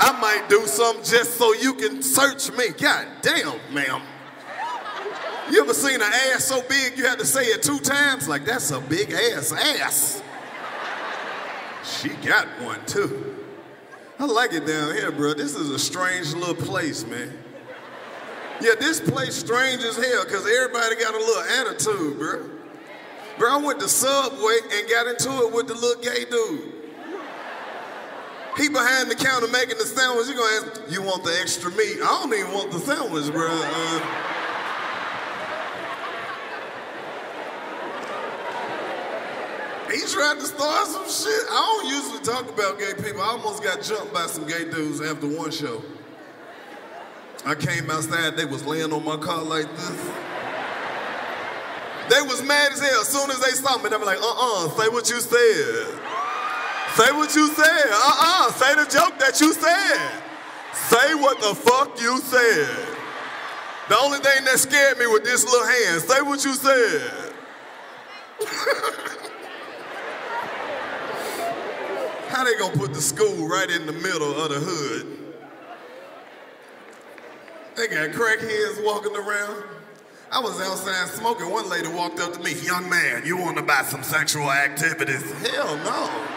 I might do something just so you can search me. God damn, ma'am. You ever seen an ass so big you had to say it two times? Like, that's a big ass ass. She got one too. I like it down here, bro. This is a strange little place, man. Yeah, this place strange as hell because everybody got a little attitude, bro. Bro, I went to Subway and got into it with the little gay dude. He behind the counter making the sandwich. He gonna ask, "You want the extra meat?" I don't even want the sandwich, bro. Uh, He tried to start some shit. I don't usually talk about gay people. I almost got jumped by some gay dudes after one show. I came outside, they was laying on my car like this. They was mad as hell. As soon as they saw me, they were like, uh-uh, say what you said. Say what you said. Uh-uh, say the joke that you said. Say what the fuck you said. The only thing that scared me with this little hand, say what you said. How they gonna put the school right in the middle of the hood? They got crackheads walking around. I was outside smoking. One lady walked up to me, young man, you want to buy some sexual activities? Hell no.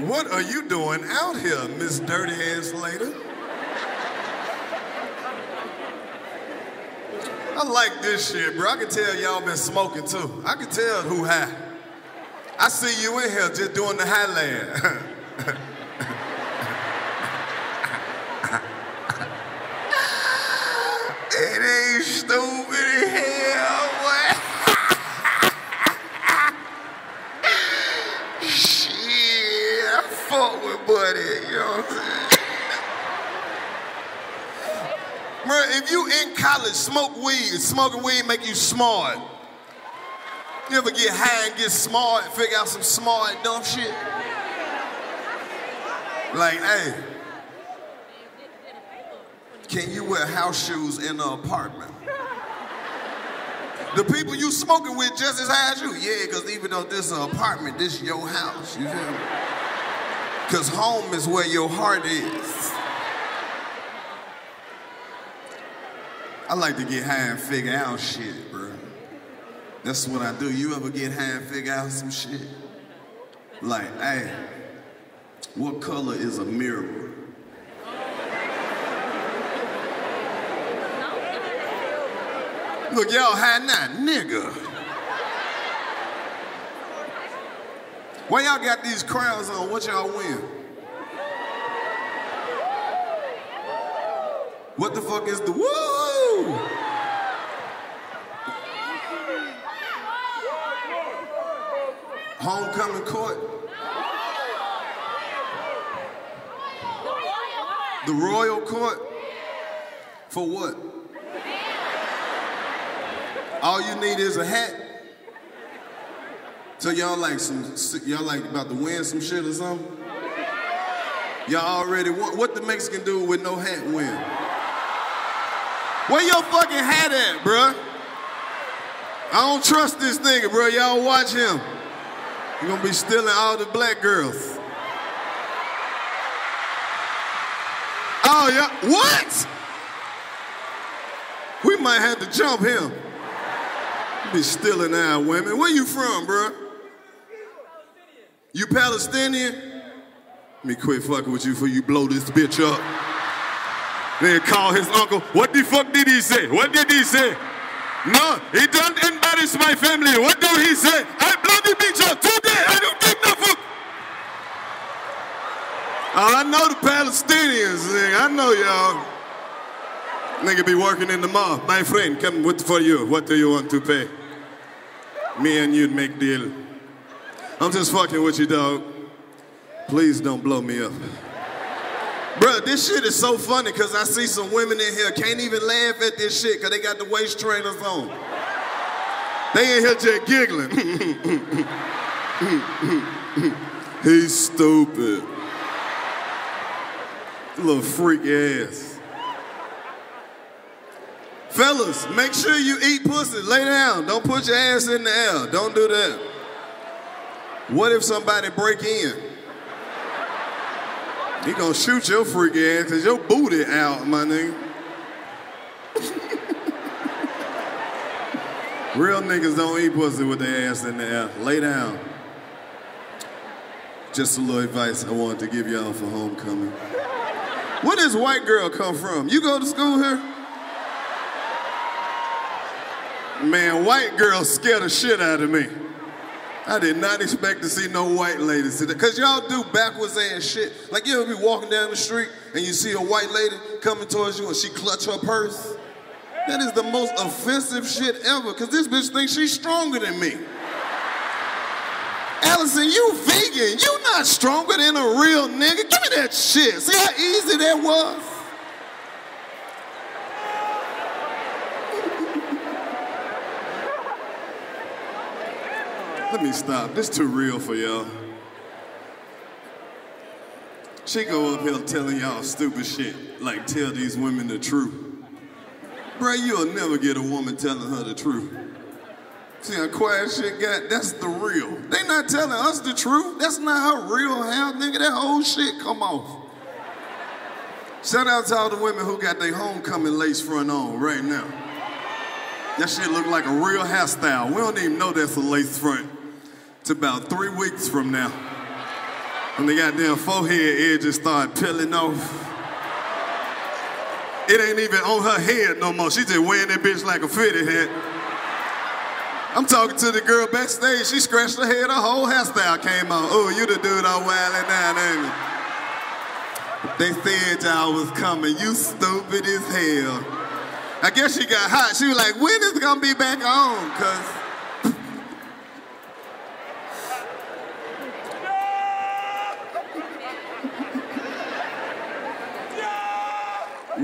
What are you doing out here, Miss Dirty Hands Slater? I like this shit, bro. I can tell y'all been smoking too. I can tell who high. I see you in here just doing the Highland. it ain't stupid. Fuck you know what I'm saying? If you in college, smoke weed. Smoking weed make you smart. You ever get high and get smart, figure out some smart, dumb shit? Like, hey, can you wear house shoes in an apartment? The people you smoking with just as high as you. Yeah, because even though this is an apartment, this is your house. You feel me? Because home is where your heart is. I like to get high and figure out shit, bro. That's what I do. You ever get high and figure out some shit? Like, hey, what color is a mirror? Look, y'all high now, nigga. Why y'all got these crowns on? What y'all win? What the fuck is the woo? Homecoming court. The royal court. For what? All you need is a hat. So y'all like some, y'all like about to win some shit or something? Y'all already won. What the Mexican dude with no hat win? Where your fucking hat at, bruh? I don't trust this nigga, bro. Y'all watch him. you gonna be stealing all the black girls. Oh, yeah. What? We might have to jump him. Be stealing our women. Where you from, bro? You Palestinian? Let me quit fucking with you before you blow this bitch up. Then call his uncle. What the fuck did he say? What did he say? No, he don't embarrass my family. What do he say? I blow the bitch up today. I don't give no fuck. Oh, I know the Palestinians, nigga. I know y'all. Nigga be working in the mall. My friend, come with for you. What do you want to pay? Me and you'd make deal. I'm just fucking with you, dog. Please don't blow me up. Bruh, this shit is so funny because I see some women in here can't even laugh at this shit because they got the waist trainers on. They in here just giggling. He's stupid. Little freak ass. Fellas, make sure you eat pussy. Lay down. Don't put your ass in the air. Don't do that. What if somebody break in? He gonna shoot your freak ass because your booty out, my nigga. Real niggas don't eat pussy with their ass in the air. Lay down. Just a little advice I wanted to give y'all for homecoming. Where does white girl come from? You go to school here? Man, white girl scared the shit out of me. I did not expect to see no white ladies today. Cause y'all do backwards ass shit. Like you ever be walking down the street and you see a white lady coming towards you and she clutch her purse? That is the most offensive shit ever. Cause this bitch thinks she's stronger than me. Allison, you vegan. You not stronger than a real nigga. Give me that shit. See how easy that was? Let me stop. This too real for y'all. She go up here telling y'all stupid shit, like tell these women the truth. Bruh, you'll never get a woman telling her the truth. See how quiet shit got? That's the real. They not telling us the truth. That's not her real hair, nigga. That whole shit come off. Shout out to all the women who got their homecoming lace front on right now. That shit look like a real hairstyle. We don't even know that's a lace front. About three weeks from now. When the goddamn forehead edges start peeling off. It ain't even on her head no more. She just wearing that bitch like a fitted hat. I'm talking to the girl backstage. She scratched her head. Her whole hairstyle came out. Oh, you the dude I'm down, ain't you? They said y'all was coming. You stupid as hell. I guess she got hot. She was like, when is it gonna be back on? Cause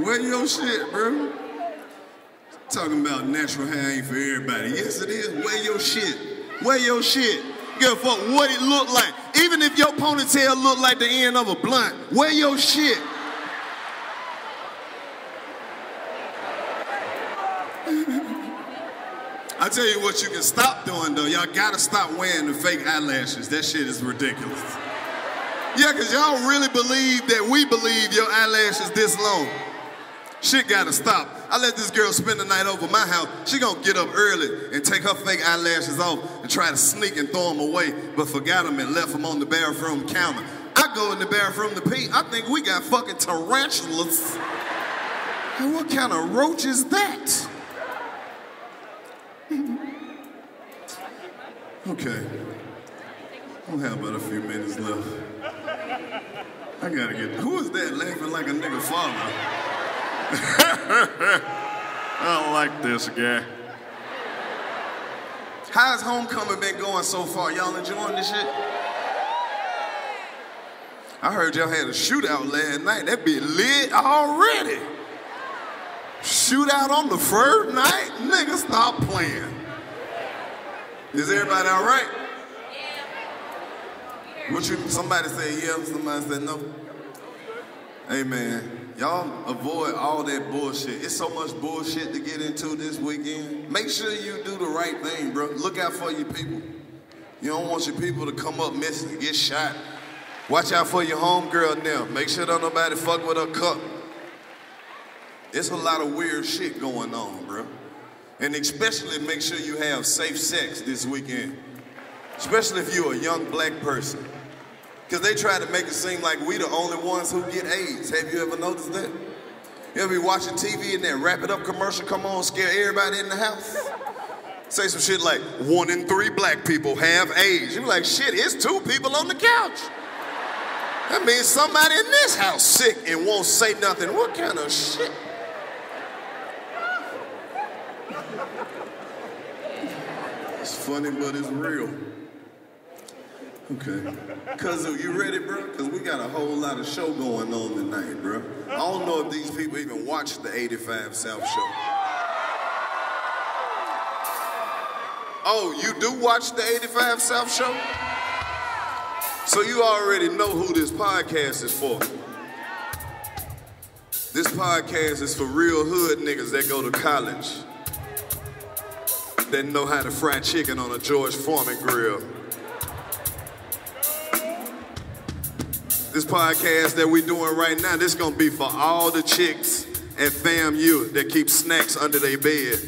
Where your shit, bro? Talking about natural hair ain't for everybody. Yes, it is. Wear your shit. Wear your shit. Give a fuck what it look like. Even if your ponytail look like the end of a blunt, wear your shit. I tell you what you can stop doing though. Y'all gotta stop wearing the fake eyelashes. That shit is ridiculous. Yeah, cause y'all really believe that we believe your eyelashes this long. Shit gotta stop. I let this girl spend the night over my house. She gonna get up early and take her fake eyelashes off and try to sneak and throw them away, but forgot them and left them on the bathroom counter. I go in the bathroom to pee. I think we got fucking tarantulas. And what kind of roach is that? Okay. We'll have about a few minutes left. I gotta get. Who is that laughing like a nigga father? I don't like this guy. How's homecoming been going so far? Y'all enjoying this shit? I heard y'all had a shootout last night. That be lit already. Shootout on the first night? Nigga, stop playing. Is everybody all right? What you, somebody say yeah, somebody say no. Man, y'all avoid all that bullshit. It's so much bullshit to get into this weekend. Make sure you do the right thing, bro. Look out for your people. You don't want your people to come up missing get shot. Watch out for your homegirl now. Make sure don't nobody fuck with her cup. It's a lot of weird shit going on, bro. And especially make sure you have safe sex this weekend. Especially if you're a young black person. Because they try to make it seem like we the only ones who get AIDS. Have you ever noticed that? You ever be watching TV and that wrap it up commercial come on, scare everybody in the house? Say some shit like, one in three black people have AIDS. You be like, shit, it's two people on the couch. That means somebody in this house sick and won't say nothing. What kind of shit? It's funny, but it's real. Okay. Cuz you ready, bro? Cuz we got a whole lot of show going on tonight, bro. I don't know if these people even watch the 85 South show. Oh, you do watch the 85 South show? So you already know who this podcast is for. This podcast is for real hood niggas that go to college. That know how to fry chicken on a George Foreman grill. This podcast that we're doing right now, this gonna be for all the chicks and fam you that keep snacks under their bed.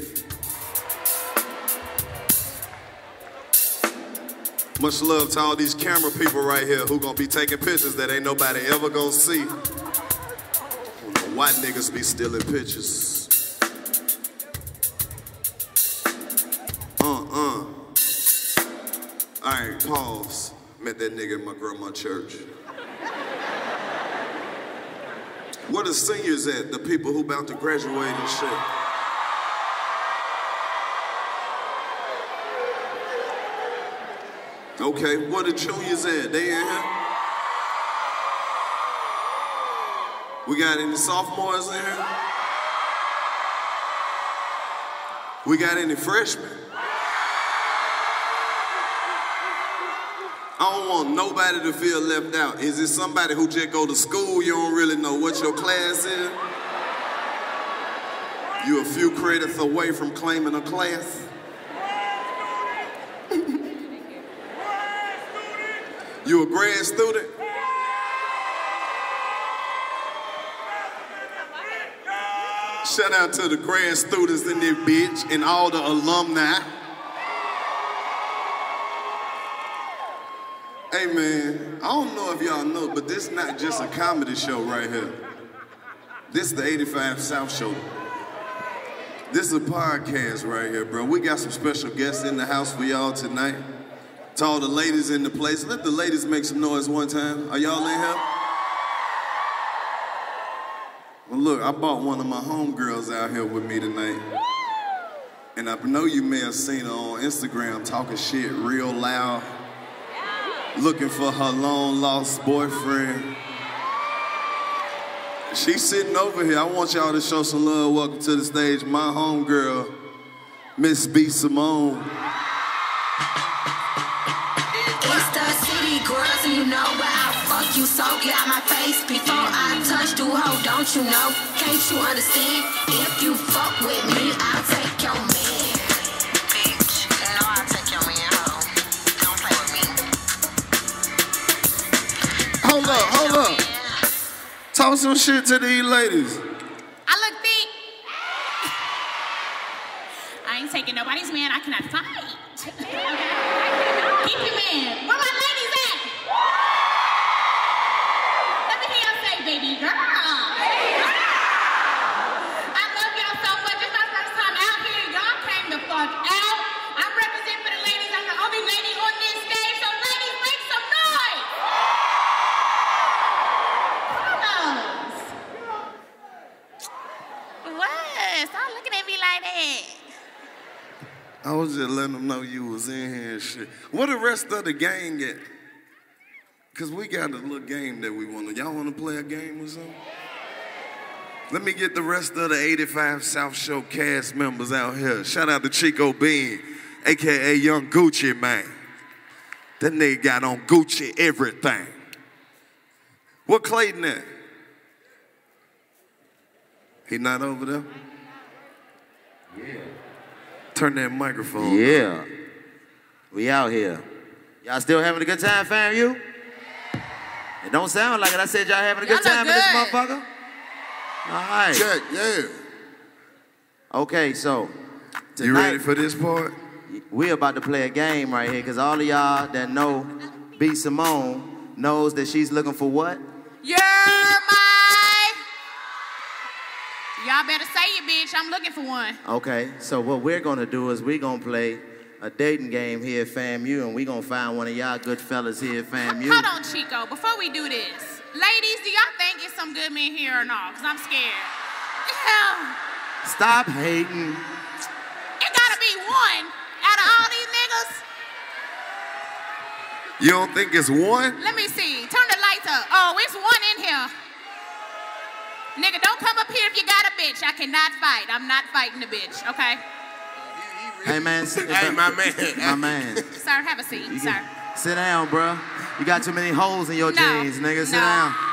Much love to all these camera people right here who gonna be taking pictures that ain't nobody ever gonna see. White niggas be stealing pictures. Uh-uh. All right, pause. Met that nigga at my grandma church. Where the seniors at? The people who about to graduate and shit. Okay, where the juniors at? They in here? We got any sophomores in here? We got any freshmen? I don't want nobody to feel left out. Is it somebody who just go to school, you don't really know what your class is? You a few credits away from claiming a class? you a grad student? Shout out to the grad students in this bitch and all the alumni. Hey man, I don't know if y'all know, but this not just a comedy show right here. This is the 85 South Show. This is a podcast right here, bro. We got some special guests in the house for y'all tonight. To all the ladies in the place, let the ladies make some noise one time. Are y'all in here? Well, look, I bought one of my homegirls out here with me tonight. And I know you may have seen her on Instagram talking shit real loud, looking for her long lost boyfriend. She's sitting over here. I want y'all to show some love. Welcome to the stage, my homegirl, Miss B. Simone. It's the city girls you know where I fuck you so get out my face before I touch you hoe don't you know can't you understand if you fuck with me I'll take your Hold up, hold up. Talk some shit to these ladies. I look thick. I ain't taking nobody's man. I cannot fight. Keep your man. Where my ladies at? Let me hear y'all say, baby girl. I love y'all so much. It's my first time out here. Y'all came the fuck out. I'm representing for the ladies. I'm the only lady on this stage. So ladies, make some noise. Fellas. What? Stop looking at me like that. I was just letting them know you was in here and shit. Where the rest of the gang at? Cause we got a little game that we want to. Y'all want to play a game or something? Let me get the rest of the 85 South Show cast members out here. Shout out to Chico Bean, aka Young Gucci Man. That nigga got on Gucci everything. What Clayton at? He not over there? Yeah. Turn that microphone. Yeah. We out here. Y'all still having a good time, fam? You? It don't sound like it. I said y'all having a good Y'all look time in this motherfucker. All right. Check, yeah. Okay, so You ready for this part? We're about to play a game right here, because all of y'all that know B. Simone knows that she's looking for what? You're my. Y'all better say it, bitch. I'm looking for one. Okay, so what we're gonna do is we're gonna play a dating game here at FAMU, and we're gonna find one of y'all good fellas here at FAMU. Hold on, Chico. Before we do this, ladies, do y'all think it's some good men here or not? Cause I'm scared. Yeah. Stop hating. It gotta be one out of all these niggas. You don't think it's one? Let me see. Turn the lights up. Oh, it's one in here. Nigga, don't come up here if you got a bitch. I cannot fight. I'm not fighting the bitch, okay? Hey man, sit, Hey, my man. my man, Sir, have a seat, You sir. sit down, bro. You got too many holes in your No, jeans, nigga. Sit no. down.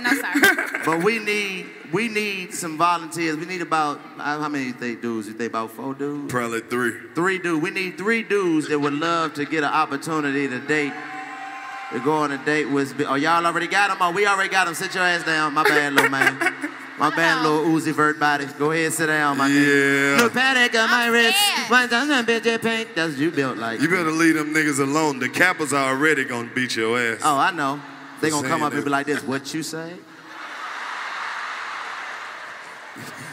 No, sir. But we need we need some volunteers. We need about uh, how many you think dudes? You think about four dudes? Probably three. Three dudes. We need three dudes that would love to get an opportunity to date. To go on a date with. Oh, y'all already got them? Oh, we already got them. Sit your ass down. My bad, little man. My bad, little Uzi Vert body. Go ahead, sit down, my nigga. Yeah. Look, Patek on my wrist. One thousand bitch pink. That's what you built like. You better leave them niggas alone. The Kappas are already gonna beat your ass. Oh, I know. They For gonna come saying up and be like this. What you say?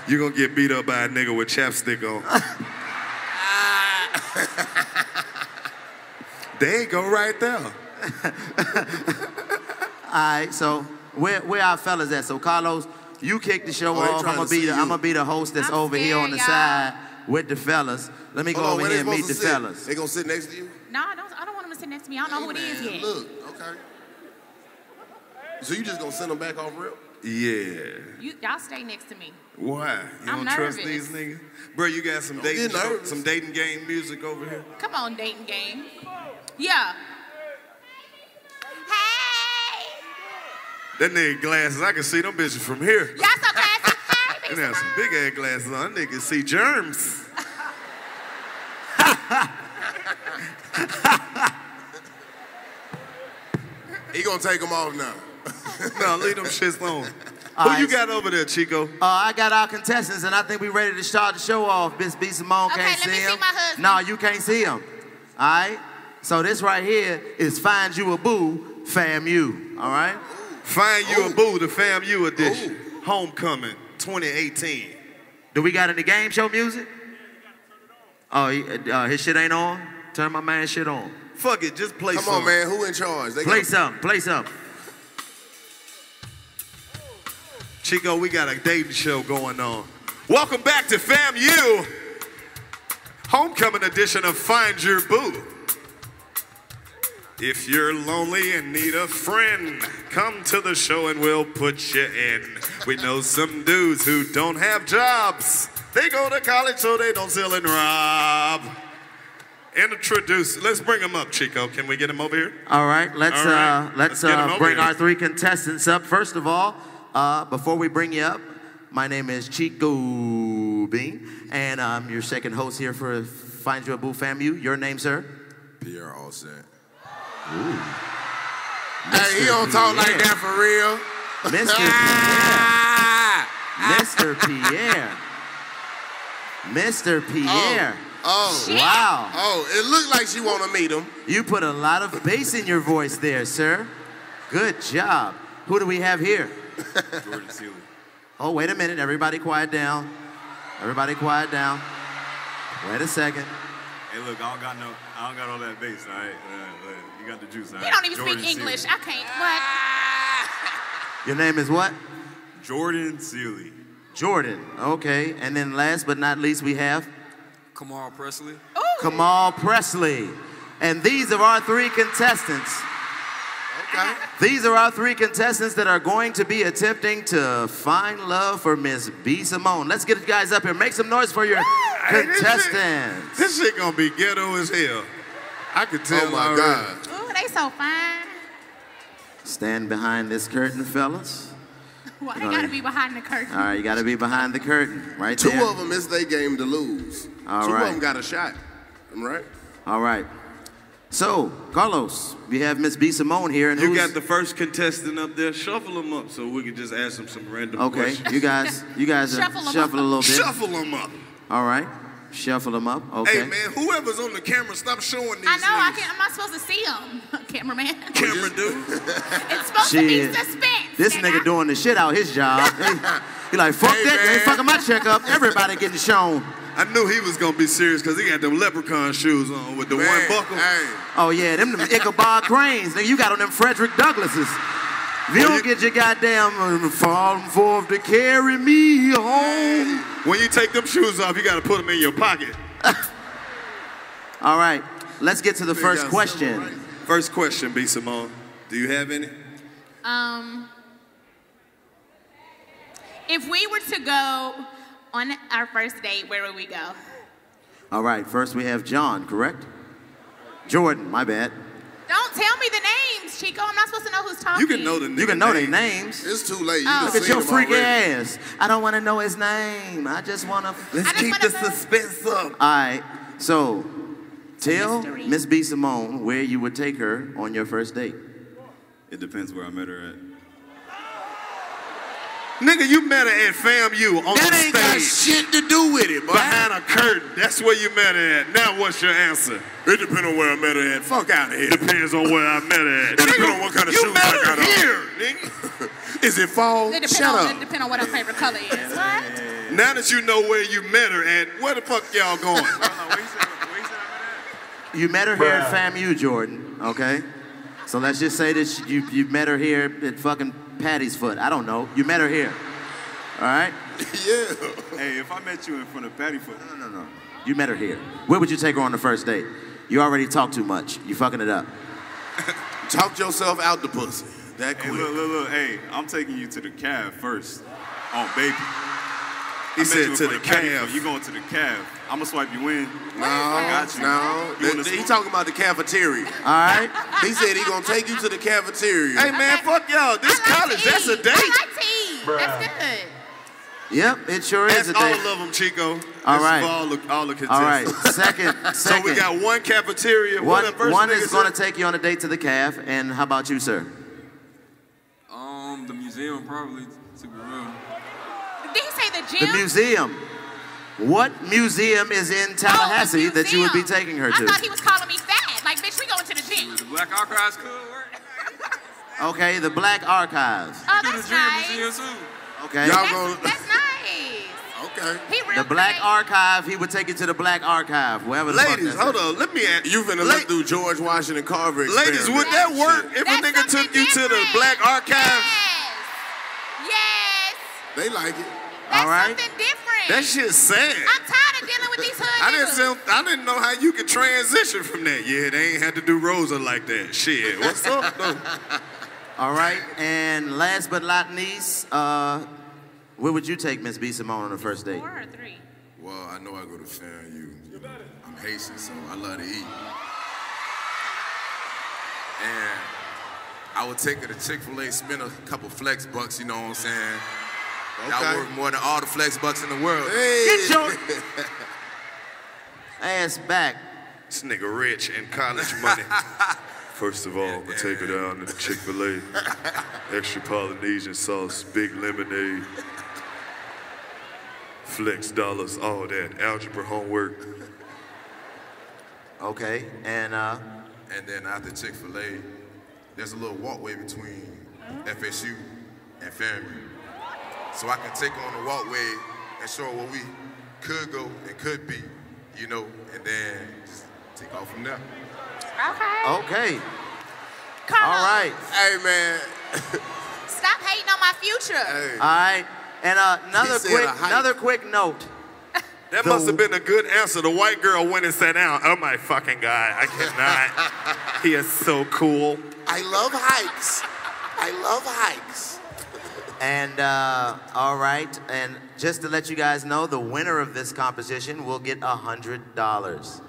You gonna get beat up by a nigga with chapstick on. there you go, right there. All right, so where where our fellas at? So Karlous, you kick the show Oh, off. I'm gonna be the. I'm gonna be the host that's I'm over here on the scared, side with the fellas. Let me go Hold over where here and meet the sit? fellas. They gonna sit next to you? No, I don't, I don't want them to sit next to me. I don't know who it is yet. Look, okay. So you just gonna send them back off real? Yeah. You, y'all stay next to me. Why? You I'm don't trust these niggas? Bro, you got some Don't dating some dating game music over here? Come on, dating game. Yeah. Hey! That nigga glasses, I can see them bitches from here. Y'all so classy. Hey, And have some big ass glasses on. That nigga see germs. He gonna take them off now. no, leave them shits on. All Who you got over there, Chico? Uh, I got our contestants, and I think we ready to start the show off. Miss B. Simone Okay, can't let me see see him. my. No, you can't see him. All right. So this right here is Find You a Boo, FAMU. All right. Find you a boo, the FAMU edition. Homecoming 2018. Do we got any game show music? Oh, he- uh, his shit ain't on. Turn my man shit on. Fuck it, just play Come some. on, man. Who in charge? They Play got- something. Play something. Chico, we got a dating show going on. Welcome back to FAMU, homecoming edition of Find Your Boo. If you're lonely and need a friend, come to the show and we'll put you in. We know some dudes who don't have jobs. They go to college so they don't steal and rob. Introduce, let's bring them up, Chico. Can we get them over here? All right, let's All right, uh, let's, let's uh, bring here. our three contestants up. First of all, uh, before we bring you up, my name is Chico Bean, and I'm your second host here for Find Your Boo FAMU. Your name, sir? Pierre Allsett. Ooh. Hey, he don't talk like that for real. Mr. Pierre. Mr. Pierre. Mr. Pierre. Oh. Wow. Oh, it looked like she want to meet him. You put a lot of bass in your voice there, sir. Good job. Who do we have here? Jordan Sealy. Oh, wait a minute. Everybody quiet down. Everybody quiet down. Wait a second. Hey, look, I don't got no, I don't got all that bass, all right? Uh, you got the juice, all right? You don't even Jordan speak English. Sealy. I can't. What? Your name is what? Jordan Sealy. Jordan. Okay. And then last but not least, we have Kamal Presley. Ooh. Kamal Presley. And these are our three contestants. Okay. These are our three contestants that are going to be attempting to find love for Miss B. Simone. Let's get you guys up here. Make some noise for your Hey, this shit- contestants. This shit gonna be ghetto as hell. I could tell. Oh my already. God. Ooh, they so fine. Stand behind this curtain, fellas. Why they gotta be behind the curtain? All right, you got to be behind the curtain, right Two there. of them is their game to lose. All Two right. of them got a shot. Am I right? All right. So, Karlous, we have Miss B. Simone here, and You who's- got the first contestant up there. Shuffle them up so we can just ask them some random Okay, questions. you guys, you guys are Shuffle 'em shuffle a little bit. Shuffle them up. All right, shuffle them up. Okay. Hey man, whoever's on the camera, stop showing these I know. I can't. I'm not supposed to see them, cameraman. Camera dude. It's supposed to be Shit. suspense. This nigga doing the shit out his job. he, he like, fuck that, they ain't fucking my checkup. Everybody getting shown. I knew he was gonna be serious because he got them leprechaun shoes on with the one buckle. Oh yeah, them, them Ichabod cranes. Nigga, you got on them Frederick Douglasses. If you don't get your goddamn uh, falling forth to carry me home. When you take them shoes off, you gotta put them in your pocket. All right, let's get to the first got question. First question, B. Simone. Do you have any? Um, if we were to go on our first date, where would we go? All right, first we have John, correct? Jordan, my bad. Don't tell me the names, Chico. I'm not supposed to know who's talking. You can know the You can know their names. It's too late. You Oh. Look at your them freaky already. ass. I don't want to know his name. I just want to. Let's keep the suspense up. All right, so tell Miss B. Simone where you would take her on your first date. It depends where I met her at. Nigga, you met her at FAMU on That the ain't got shit to do with it, boy. Behind a curtain. That's where you met her at. Now what's your answer? It depends on where I met her at. Fuck out of here. Depends on where I met her at. It depends on what kind of you shoes met I her got on. here, nigga. Is it fall? It depends Shut on, up. It depends on what her favorite color is. What? Now that you know where you met her at, where the fuck y'all going? You met her here at FAMU, Jordan. Okay, so let's just say that you you met her here at fucking Patty's Foot. I don't know. You met her here. All right. yeah. Hey, if I met you in front of Paddyfoote. No, no, no. You met her here. Where would you take her on the first date? You already talk too much. You fucking it up. Talk yourself out the pussy. That Hey, quick. look, look, look. Hey, I'm taking you to the caf first. On baby. He I said to the of caf. You going to the caf. I'm going to swipe you in. No, I got you. no. You wanna He talking about the cafeteria. All right. He said he gonna take you to the cafeteria. Hey man, fuck y'all. This college, that's a date. I like to eat. That's good. Yep, it sure is That's a all date. of them, Chico. All This right. all the, all the All right. contestants. Second, So we got one cafeteria. one, What first one is going to take you on a date to the caf, and how about you, sir? Um, the museum probably, to be real. Did he say the gym? The museum. What museum is in oh, Tallahassee that you would be taking her I to? I thought he was calling me fat. Like, bitch, we going to the gym. The Black Archives could work. Okay, the Black Archives. Oh, that's nice. Museum too. Okay. Y'all That's, gonna that's nice. okay. He real The Black creative. Archive, he would take you to the Black Archive, wherever the fuck Ladies, that's hold on. Let me ask You finna La- look through George Washington Carver. Ladies, experiment would that and work if That's a nigga took something you to the. Black Archive? Yes. Yes. They like it. That's All right. something different. That shit's sad. I'm tired of dealing with these hood I didn't, sell, I didn't know how you could transition from that. Yeah, they ain't had to do Rosa like that. Shit, what's up, though? All right, and last but not least, uh, where would you take Miss B Simone on the first date? Four or three? Well, I know I go to FAMU. I'm Haitian, so I love to eat. And I would take her to Chick-fil-A, spend a couple flex bucks, you know what I'm saying? Y'all Okay. worth more than all the flex bucks in the world. Get your ass back. This nigga rich and college money. First of all, I'm gonna take her down to Chick-fil-A. Extra Polynesian sauce, big lemonade, flex dollars, all that. Algebra homework. Okay, and uh, And then after Chick-fil-A, there's a little walkway between FSU and FAMU. So I can take her on the walkway and show her what we could go and could be, you know, and then just take off from there. Okay. okay. Come All on. right. Hey, man. Stop hating on my future. All right, and uh, another quick, another quick note. That must have been a good answer. The white girl went and sat down. Oh my fucking god, I cannot. he is so cool. I love hikes. I love hikes. And uh, all right, and just to let you guys know, the winner of this competition will get a hundred dollars.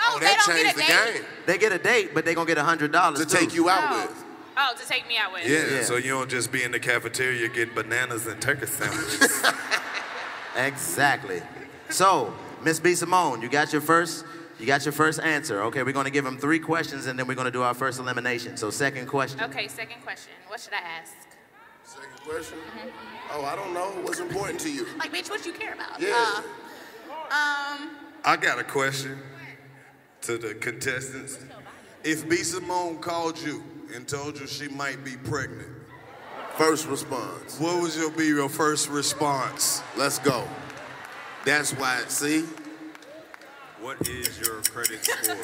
Oh, they don't get a date? They get a date, but they're gonna get a hundred dollars To take you out Oh. Oh, to take me out with. Yeah, Yeah. so you don't just be in the cafeteria getting bananas and turkey sandwiches. Exactly. So, Miss B Simone, you got your first. You got your first answer. Okay, we're gonna give them three questions, and then we're gonna do our first elimination. So, second question. Okay, second question. What should I ask? Second question. Oh, I don't know. What's important to you? Like, bitch, what you care about? Yeah. Uh, um, I got a question to the contestants. If B Simone called you and told you she might be pregnant, First response. what was your be your first response? Let's go. That's why, see? What is your credit score?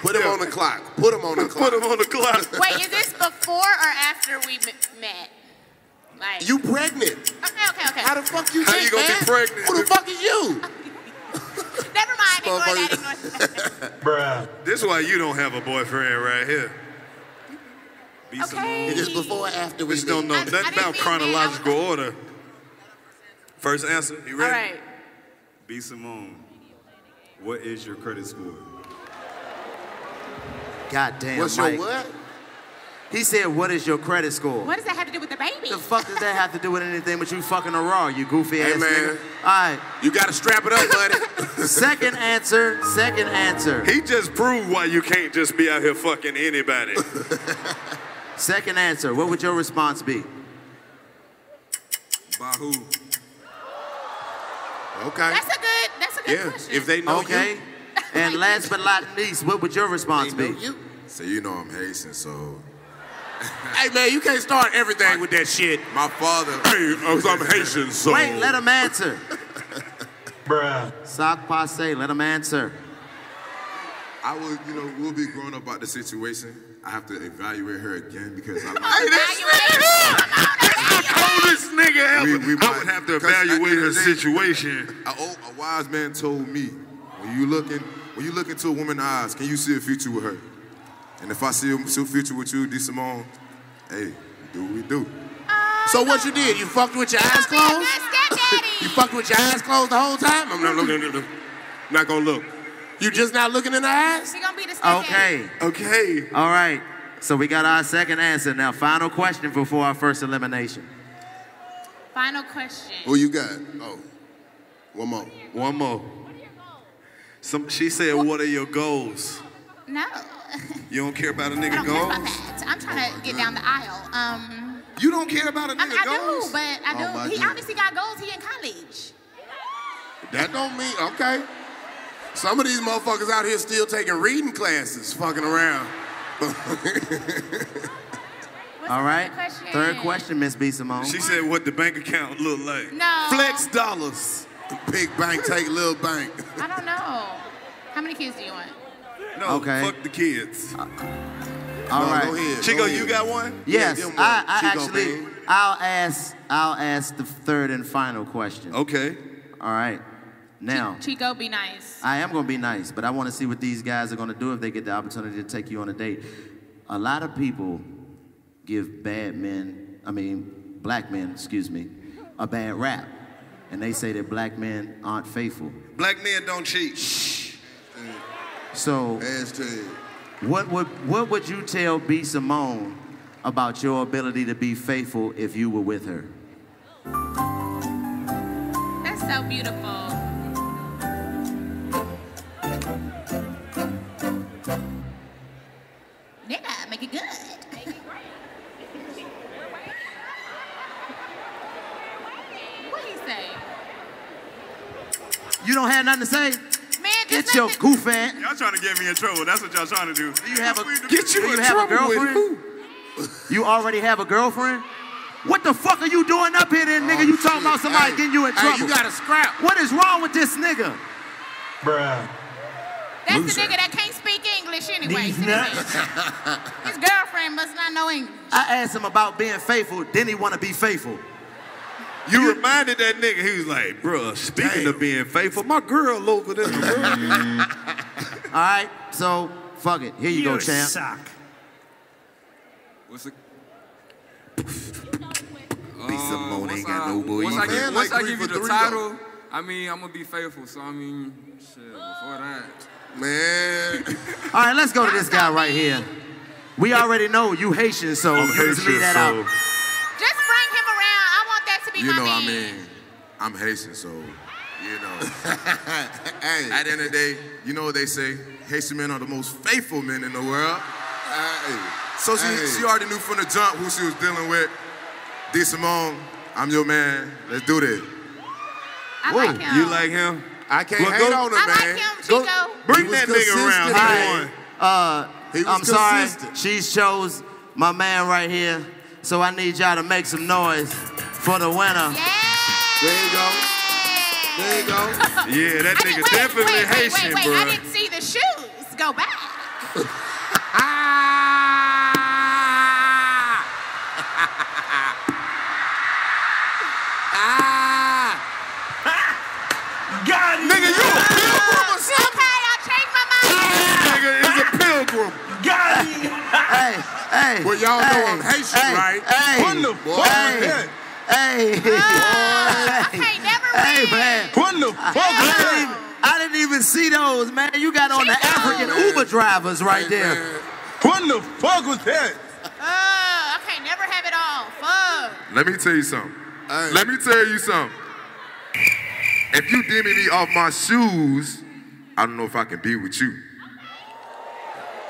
Put him on the clock. Put him on the clock. Put him on the clock. wait, is this before or after we met? Like, You pregnant. okay, okay, okay. How the fuck you How think, you gonna be man? pregnant? Who the fuck is you? Never mind. Ignore that. Ignore that. Bruh. This is why you don't have a boyfriend right here. B Okay. Is this before or after we Bitch don't know I- I nothing didn't about mean chronological order. First answer, you All ready? right. B Simone, what is your credit score? God damn, What's Mike. your what? He said, "What is your credit score?" What does that have to do with the baby? The fuck does that have to do with anything but you fucking a raw, you goofy Hey, ass man. nigga? All right. You gotta strap it up, buddy. Second answer. Second answer. He just proved why you can't just be out here fucking anybody. Second answer. What would your response be? By who? Okay. That's a good. That's a good Yeah. question. If they know Okay. you. And last but not least, what would your response They be? you. So you know I'm Haitian, so Hey, man, you can't start everything with that shit. my father. Hey, I'm Haitian, so. Wait, let him answer. Bruh. Sak pase, let him answer. I would, you know, we'll be growing up about the situation. I have to evaluate her again because I like. Hey, this coldest nigga ever. We- we I would have to 'cause at the evaluate her day, situation. A, old, a wise man told me, when you looking, when you look into a woman's eyes, can you see a future with her? And if I see a, see future with you, B. Simone, hey, do what we do. So what you did? You fucked with your eyes closed? you fucked with your eyes closed the whole time? I'm not looking. I'm not gonna look. You just not looking in the eyes? She gonna be the stepdaddy. Okay. Okay. All right. So we got our second answer. Now, final question before our first elimination. Final question. Who you got? Oh, one more. One more. Some, she said, what are your goals? No. You don't care about a nigga don't care about that. I'm trying to get down the aisle. Um, You don't care about a mean, nigga I goals? do, but I Oh, do. my he goodness. obviously got goals. He in college. That don't mean okay. Some of these motherfuckers out here still taking reading classes, fucking around. All right. question? Third question, Miss B. Simone. She said, what the bank account look like? No. Flex dollars. Big bank take little bank. I don't know. How many kids do you want? No, Okay. fuck the kids. Uh, all No, right. Go ahead. Chico, go you got one? Yes, Yeah, give 'em I. I Chico actually, Bean. I'll ask. I'll ask the third and final question. Okay. All right. Now, Chico, be nice. I am gonna be nice, but I want to see what these guys are gonna do if they get the opportunity to take you on a date. A lot of people give bad men, I mean, black men, excuse me, a bad rap, and they say that black men aren't faithful. Black men don't cheat. So, what would what would you tell B Simone about your ability to be faithful if you were with her? That's so beautiful. Nigga, make it good. What he say? You don't have nothing to say? Man, Get your goof ass. Y'all trying to get me in trouble. That's what y'all trying to do. Do you have a Get you do in you have a trouble with girlfriend? You already have a girlfriend? What the fuck are you doing up here then, nigga? Oh, you talking about somebody Hey, getting you in hey, trouble. you gotta scrap. What is wrong with this nigga? Bruh. That's Loser. the nigga that can't speak English anyway. These nuts. His girlfriend must not know English. I asked him about being faithful, then he want to be faithful. You reminded that nigga, he was like, bruh, speaking of being faithful, my girl over there. All right, so fuck it. Here you, go, champ. What's it? Simone um, ain't got no boy. Once I, either. give, Man, once like I give you the three, title, I mean, I'm gonna be faithful. So I mean, shit. Before that, man. All right, let's go to this guy right here. We already know you Haitian, so I'm Haitian, leave that so- out. Just bring him around. I want that to be You my know, I mean, I'm Haitian, so you know. hey, at the end of the day, you know what they say? Haitian men are the most faithful men in the world. Hey. So she, Hey. she already knew from the jump who she was dealing with. B. Simone, I'm your man. Let's do this. I like him. You like him? I can't Well, hate go- on him, I man. like him, Go- Bring that nigga around. consistent, Come man. Uh, He I'm sorry. She chose my man right here, so I need y'all to make some noise for the winner. There you go. There you go. Yeah, that nigga wait, definitely wait, wait, Haitian, wait, wait. I didn't see the shoes. Go back. Got him. Nigga, you a pilgrim or something? Okay, I changed my mind. Nigga is a pilgrim. Got him. Hey, hey. Well, y'all know hey, I'm Haitian, hey, right? Hey, What the fuck hey, is that? Hey, Okay, never hey, win. man. What the fuck I is didn't, that? even, I didn't even see those, man. You got on the Chico. African Uber drivers right Hey, there. man. What the fuck was that? Uh, okay, never have it all. Fuck. Let me tell you something. Hey. Let me tell you something. If you dimming me off my shoes, I don't know if I can be with you.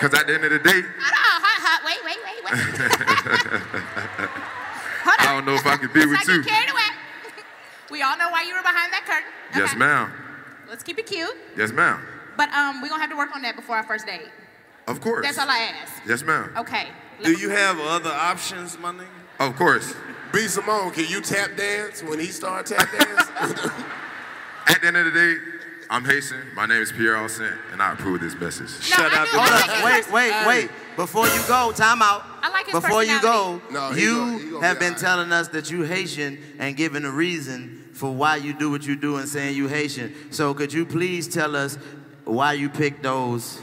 Cause at the end of the day, Hold on, hot, hot. Wait, wait, wait, wait. Hold on. I don't know if I can be with not you. carried away. we all know why you were behind that curtain. Yes, ma'am. Let's keep it cute. Yes, ma'am. But um, we're gonna have to work on that before our first date. Of course. That's all I ask. Yes, ma'am. Okay. Do you have other options, my nigga? Of course. B. Simone, can you tap dance when he start tap dance? At the end of the day, I'm Haitian. My name is Pierre Austin, and I approve this message. Shout I out do to like Hold up, wait, pers- wait, wait. Before you go, time out. I like his Before you go. No, you gonna- gonna have be been all right. telling us that you Haitian and giving a reason for why you do what you do and saying you Haitian. So could you please tell us why you picked those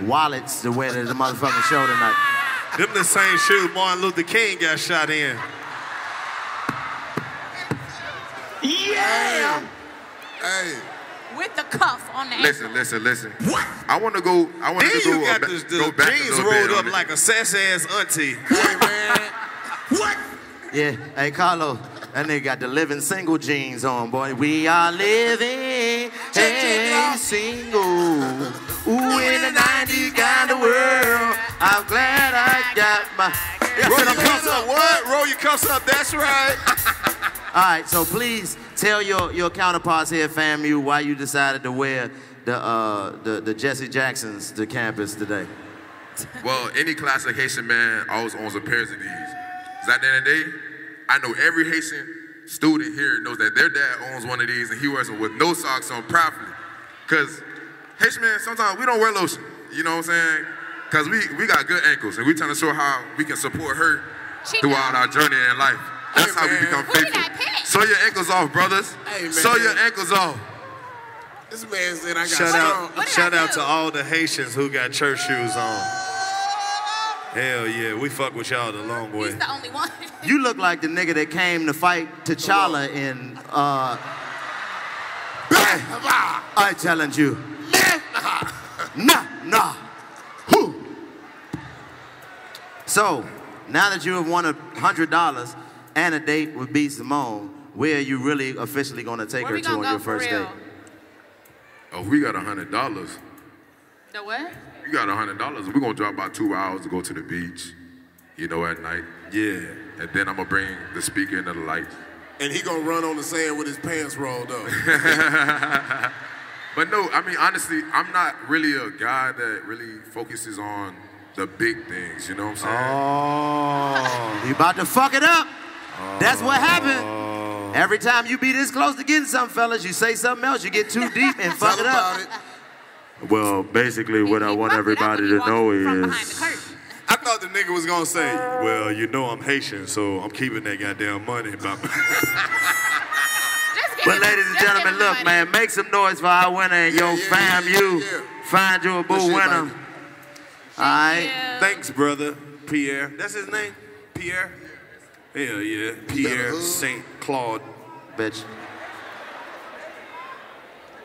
wallets to wear to the motherfucking show tonight? Them the same shoes Martin Luther King got shot in. Yeah. hey, With the cuff on the Listen, ankle. listen, listen. What? I want to go. I want to go, you got a, the, ba- go back jeans rolled up like a sassy ass auntie. hey, man. What? Yeah, hey Karlous, that nigga got the living single jeans on, boy. We are living, hey, single. Ooh, in the 90s kind of world. I'm glad I got my. Roll your cuffs up. What? Roll your cuffs up. That's right. All right, so please tell your, your counterparts here, FAMU, why you decided to wear the uh, the, the Jesse Jacksons to campus today. Well, any classic Haitian man always owns a pair of these. Is that the end of the day, I know every Haitian student here knows that their dad owns one of these and he wears them with no socks on properly. Cause Haitian man, sometimes we don't wear lotion. You know what I'm saying? Cause we, we got good ankles and we trying to show how we can support her throughout our journey in life. That's how we become faithful. Sew your ankles off, brothers. Hey. Sew your ankles off. This man said I got Shout strong. out, shout out to all the Haitians who got church shoes on. Hell yeah, we fuck with y'all the long way. He's the only one. You look like the nigga that came to fight T'Challa in, uh... I challenge you. Nah, nah. Whew. So, now that you have won a hundred dollars and a date with B. Simone, where are you really officially gonna take Where her to on your first real? date? Oh, we got a hundred dollars. The what? You got a hundred dollars. We're gonna drive about two hours to go to the beach. You know, at night. Yeah. And then I'm gonna bring the speaker into the light. And he gonna run on the sand with his pants rolled up. But no, I mean honestly, I'm not really a guy that really focuses on the big things. You know what I'm saying? Oh. You about to fuck it up. That's what oh. happened. Every time you be this close to getting something, fellas, you say something else, you get too deep and fuck it up. Well, basically, what I want everybody to know is. I thought the nigga was gonna say, Well, you know I'm Haitian, so I'm keeping that goddamn money. By But ladies and gentlemen, look, man, make some noise for our winner and your FAMU. Find you a boo winner. All right. Thanks, brother. Pierre. That's his name? Pierre? Hell yeah. Pierre St. Claude. Bitch.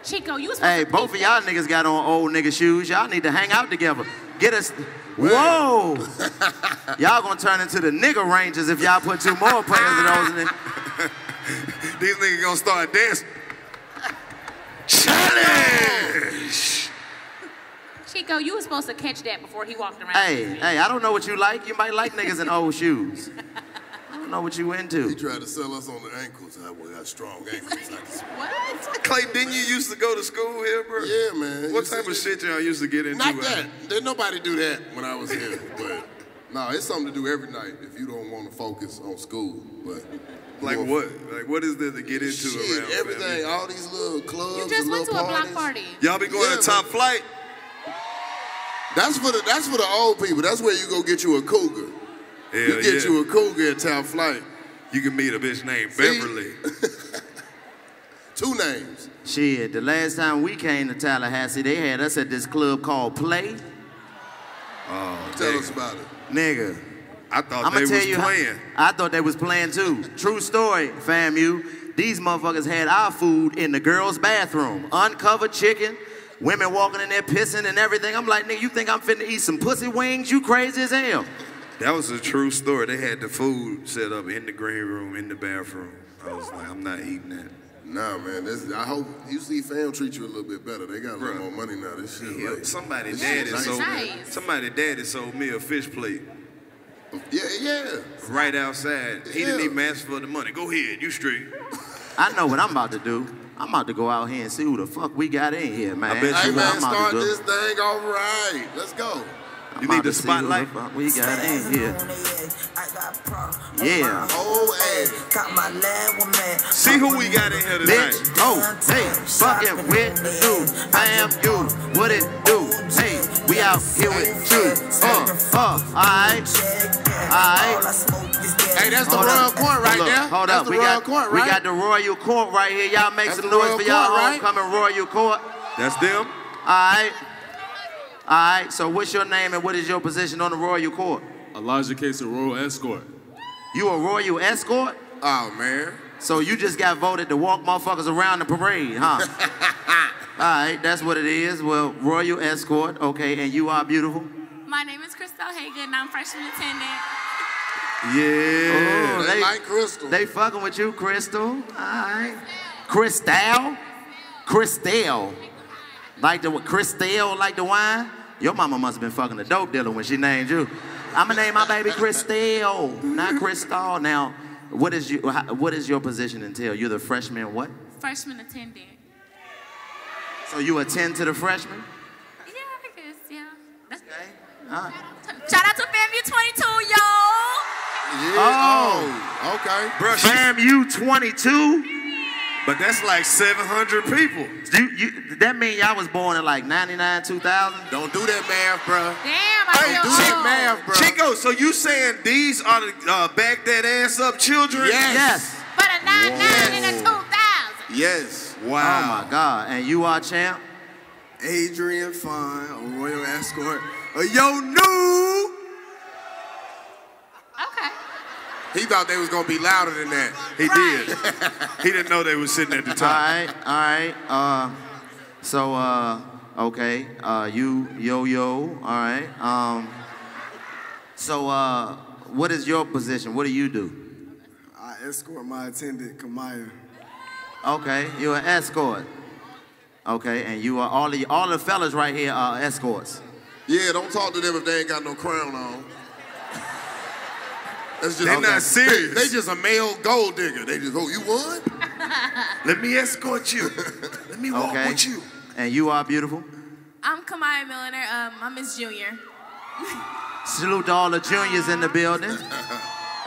Chico, you was Hey, both of y'all niggas got on old nigga shoes. Y'all need to hang out together. Get us. Whoa! y'all gonna turn into the nigga rangers if y'all put two more players of those in it. These niggas gonna start dancing. Challenge! Chico, you was supposed to catch that before he walked around. Hey, hey, I don't know what you like. You might like niggas in old shoes. I don't know what you went into. He tried to sell us on the ankles. I well, got strong ankles. What? Clay, didn't you used to go to school here, bro? Yeah, man. What You type of shit y'all used to get into? Not out that. Didn't nobody do that when I was here. But no, it's something to do every night if you don't want to focus on school. But Like you what? Like what is there to get into Shit, around everything, family? all these little clubs. You just and went to little a block parties. party. Y'all be going Yeah, to top man. flight? That's for the that's for the old people. That's where you go get you a cougar. Hell you get yeah. you a cougar at Town Flight. You can meet a bitch named See? Beverly. Two names. Shit, the last time we came to Tallahassee, they had us at this club called Play. Oh, Tell nigga. us about it. Nigga. I thought I'ma they tell was you how- playing. I thought they was playing too. True story, FAMU. These motherfuckers had our food in the girls' bathroom. Uncovered chicken, women walking in there pissing and everything. I'm like, nigga, you think I'm finna eat some pussy wings? You crazy as hell. That was a true story. They had the food set up in the green room, in the bathroom. I was like, I'm not eating that. Nah, man. This, I hope you see fam treat you a little bit better. They got a little more money now. This shit. Yeah, like, somebody daddy shit sold nice. somebody daddy sold me a fish plate Yeah, yeah. right outside. He didn't even ask for the money. Go ahead, you straight. I know what I'm about to do. I'm about to go out here and see who the fuck we got in here, man. I bet Hey you man, I'm about start to do. this thing off right. Let's go. You need the to see who spotlight? we got in here. Yeah. Whole ass. See who we got in here tonight. Bitch, oh, hey, fucking with the dude. am you, what it do? Hey, we out here with you. Uh, uh, alright. Alright. Hey, that's the Hold royal up. court right there. Hold that's up. the we royal got, court, we got the royal court right here. Y'all make That's some noise for y'all right? homecoming royal court. That's them? Alright. Alright, so what's your name and what is your position on the royal court? Elijah Case, a royal escort. You a royal escort? Oh man. So you just got voted to walk motherfuckers around the parade, huh? All right, that's what it is. Well, royal escort, okay, and you are beautiful. My name is Crystal Hagan, and I'm freshman attendant. Yeah. Oh, They like Crystal. They fucking with you, Crystal. All right. Cristal? Cristal. Like the Cristal, like the wine? Your mama must have been fucking a dope dealer when she named you. I'ma name my baby Cristal, not Crystal. Now, what is you? What is your position entail? You're the freshman. What? Freshman attendant. So you attend to the freshmen? Yeah, I guess, yeah. That's All right. Shout out to FAMU 22, y'all. Yeah. Oh. Oh. Okay. Bruh, she, FAMU 22? But that's like 700 people. You, you, that mean y'all was born in like 99, 2000? Don't do that math, bro. Damn, I Hey, feel do old. that math, bro. Chico, so you saying these are the uh, back that ass up children? Yes. But a 99 and a 2000. Yes. Wow. Oh my God. And you are champ? Adrian Fine, a royal escort. A yo new. Okay. He thought they was gonna be louder than that. He did. he didn't know they was sitting at the All top. right, all right. Uh, so, uh, okay. Uh, you, yo, yo. All right. Um, so, uh, what is your position? What do you do? I escort my attendant, Kamaya. Okay, you're an escort. Okay, and you are all the all the fellas right here are escorts. Yeah, don't talk to them if they ain't got no crown on. That's just They not serious. They, they just a male gold digger. They just, oh, you won? Let me escort you. Let me walk Okay. with you. And you are beautiful. I'm Kamaya Milliner. Um, I'm Miss Junior. Salute to all the juniors in the building.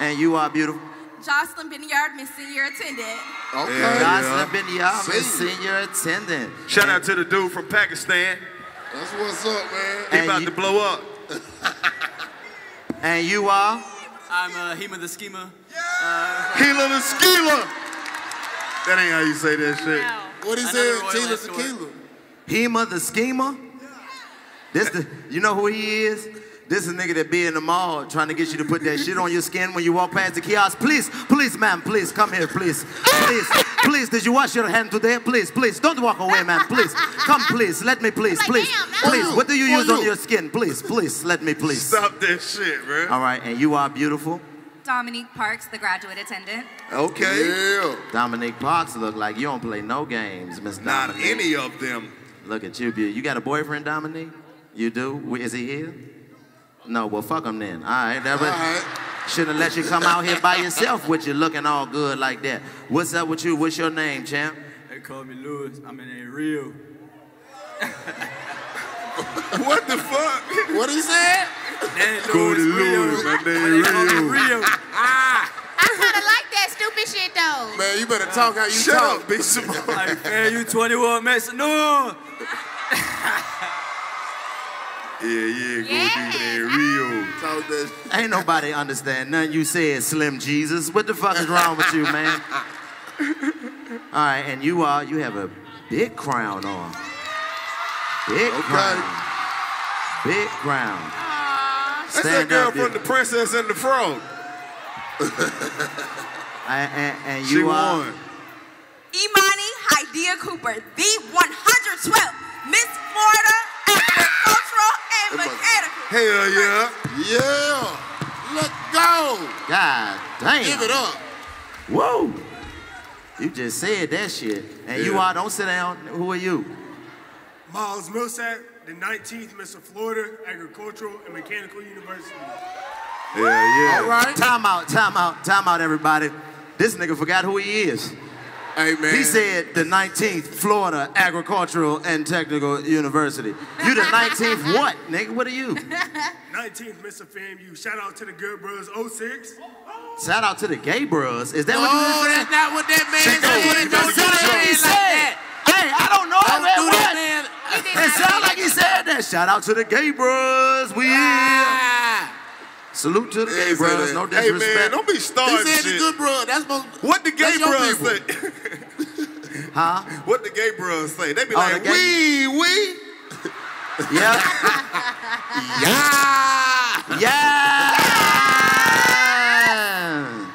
And you are beautiful. Jocelyn Binyard, Miss Senior Attendant. Okay. Jocelyn Binyard, Miss Senior Attendant. Shout out to the dude from Pakistan. That's what's up, man. He about you- to blow up. And you are? I'm uh, Hema the Schema. Hila the Skeela. That ain't how you say that shit. What he Another said, royal Tila escort. Tequila. Hema the schemer? This the you know who he is? This is a nigga that be in the mall trying to get you to put that shit on your skin when you walk past the kiosk. Please, please, ma'am, please, come here, please. Please, please, did you wash your hand today? Please, please, don't walk away, man. Please, come, please, let me, please, please, please. What do you use on your skin? Please, please, let me, please. Stop that shit, bro. All right, and you are beautiful. Dominique Parks, the graduate attendant. Okay. Yeah. Dominique Parks look like you don't play no games, Miss Not any of them. Look at you, beauty. You got a boyfriend, Dominique? You do? Is he here? No, well, fuck him then. All right, that was, right. Shouldn't have let you come out here by yourself with you looking all good like that. What's up with you? What's your name, champ? They call me Lewis. I'm in a Rio. What the fuck? What he said? Name Go to Rio. Louis, my They name call me Rio. Rio. I kind of like that stupid shit though. Man, you better talk how you Shut talk. up, Big Simone. Like, man, you 21, Mason. No. Yeah, yeah, go Yes. do that real. Talk that shit. Ain't nobody understand nothing you said, Slim Jesus. What the fuck is wrong with you, man? All right, and you are, you have a big crown on. Big crown. Big crown. That's that girl up, from dude. The Princess and the Frog. And, and, and She you are, won. Imani Hydea Cooper, the 112th Miss Florida Agricultural and Mechanical. Hell yeah. Yeah. Let's go. God damn. Give it up. Whoa. You just said that shit. And you Yeah. are, don't sit down. Who are you? Miles Millsap, the 19th Mr. Florida Agricultural and Mechanical University. Hell yeah. All right. Time out, time out, time out, everybody. This nigga forgot who he is. Hey, man. He said the 19th Florida Agricultural and Technical University. You the 19th what, nigga? What are you? 19th Mr. FAMU. Shout out to the Good Bros 06. Shout out to the gay bros. Is that Oh, what you oh, just that's not what that man said. you better Don't get do that He man like said. that. Hey, I don't know. Don't man, do what? that, man. It sounded like he said that. Shout out to the gay bros. We here. Salute to the Yeah, gay he said bros. that. No Hey, man, don't be He starting said the shit. good bro. That's supposed What the gay That's your bros people. say? Huh? what the gay bros say? They be Oh, like, the gay- wee, wee. Yeah. Yeah. Yeah.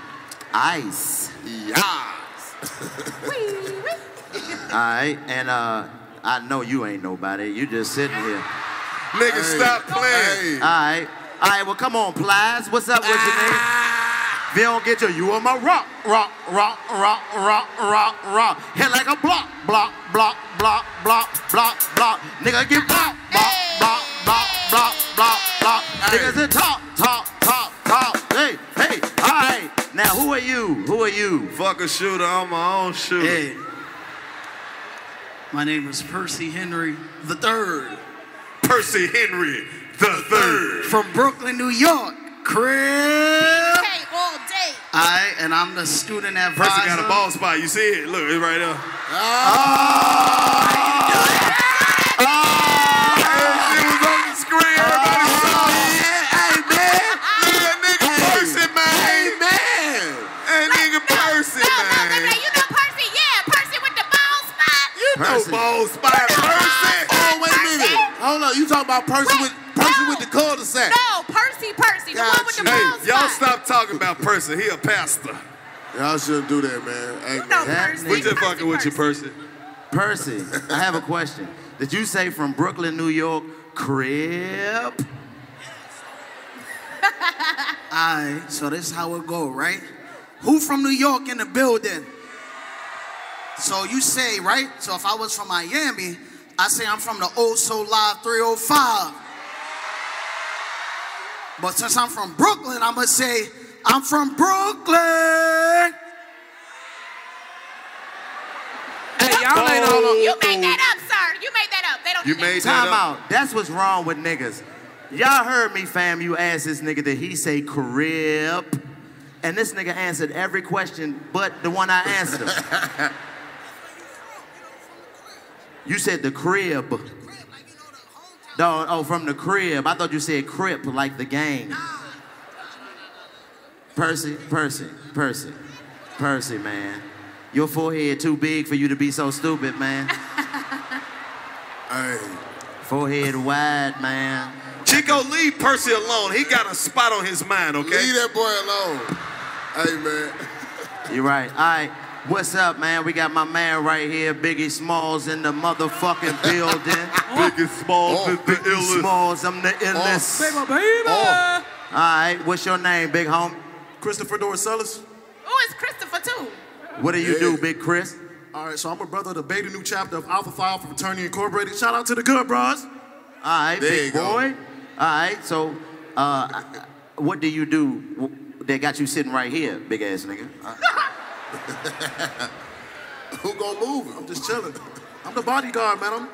Ice. Yes. All right, and uh, I know you ain't nobody. You just sitting here. Nigga, Hey. stop playing. All right, all right. Well, come on, Plies. What's up with you, nigga? If you don't get you, you on my rock, rock, rock, rock, rock, rock, rock. Hit like a block, block, block, block, block, block, block. Nigga get block, block, block, block, block, block, block. Niggas in top, top, top, top. Hey, hey. All right. Now, who are you? Who are you? Fuck a shooter, I'm my own shooter. Hey. My name is Percy Henry the Third Percy Henry the third. from Brooklyn, New York. Crib. Hey, all day. Alright, and I'm the student advisor. Percy got a ball spot. You see it? Look, it's right there. Ah. Ah. Ah. It was on the screen. Everybody saw it. Hey, man. Look at that nigga Percy, man. Hey. That nigga Percy, man. You know Percy, yeah, Percy with the ball spot. You know ball spot, Percy. Oh, wait a minute. Hold on. You talking about Percy with Percy the cul-de-sac? No, Percy, Percy, the one with the Hey, ball y'all stop talking about Percy. He a pastor. Y'all shouldn't do that, man. Hey, know man. Percy. We just fucking with you, Percy. Percy, I have a question. Did you say from Brooklyn, New York, crib? Alright, so this is how it go, right? Who from New York in the building? So you say, right? So if I was from Miami, I say I'm from the oh Old Soul Live 305. But since I'm from Brooklyn, I'm gonna say I'm from Brooklyn. Hey, y'all ain't all on. You made that up, sir. You made that up. They don't You do made that. Time out. That's what's wrong with niggas. Y'all heard me, fam. You asked this nigga did he say crib, and this nigga answered every question but the one I answered him. you said the crib. No, oh, from the crib. I thought you said crip like the gang. Percy, Percy, Percy, Percy, man. Your forehead too big for you to be so stupid, man. Hey. Forehead wide, man. Chico, leave Percy alone. He got a spot on his mind, okay? Leave that boy alone. Hey, man. You're right. All right. What's up, man? We got my man right here, Biggie Smalls, in the motherfucking building. Biggie Smalls Oh, is the Biggie illest. Smalls, I'm the illest. Baby, baby. All right. What's your name, big homie? Christopher Dorcelis. Who is Christopher too? What do you do, Big Chris? All right, so I'm a brother of the Beta Nu chapter of Alpha Phi Alpha Fraternity Incorporated. Shout out to the good bros. All right, There big you go. boy. All right. So, uh, what do you do that got you sitting right here, big ass nigga? Who gonna move him? I'm just chilling. I'm the bodyguard, man. I'm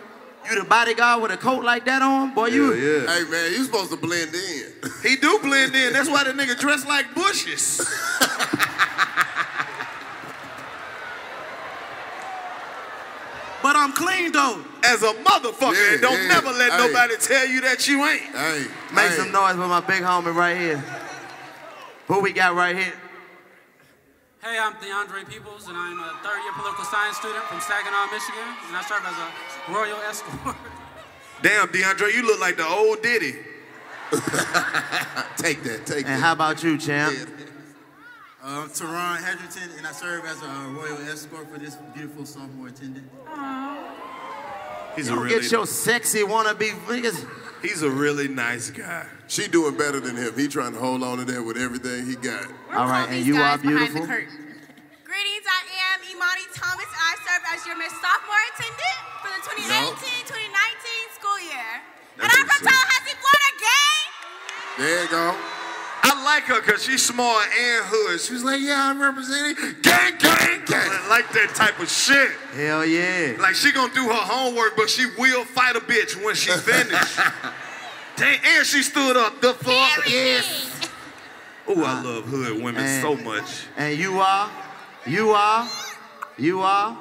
You the bodyguard with a coat like that on, boy? You. Yeah. Hey, man, you supposed to blend in. He do blend in. That's why the nigga dressed like bushes. But I'm clean though. As a motherfucker, Yeah, and don't yeah. never let Hey. nobody tell you that you ain't. Hey, Make hey. some noise for my big homie right here. Who we got right here? Hey, I'm DeAndre Peoples, and I'm a third year political science student from Saginaw, Michigan, and I serve as a royal escort. Damn, DeAndre, you look like the old Diddy. Take that, take And that. And how about you, champ? Uh, I'm Teron Hedgerton, and I serve as a royal escort for this beautiful sophomore attendant. He's You a don't really, get your sexy wannabe niggas. he's a really nice guy. She doing better than him. He trying to hold on to that with everything he got. All right, and you are beautiful. Greetings, I am Imani Thomas. I serve as your Miss Sophomore attendant for the 2018-2019 school year. and I'm from Tallahassee, Florida, gang! There you go. I like her because she's small and hood. She was like, yeah, I'm representing gang, gang, gang. I like that type of shit. Hell yeah. Like she gonna do her homework, but she will fight a bitch when she finished. Dang, and she stood up. The fuck? Yes. Oh, I love hood women And- so much. And you are, you are, you are.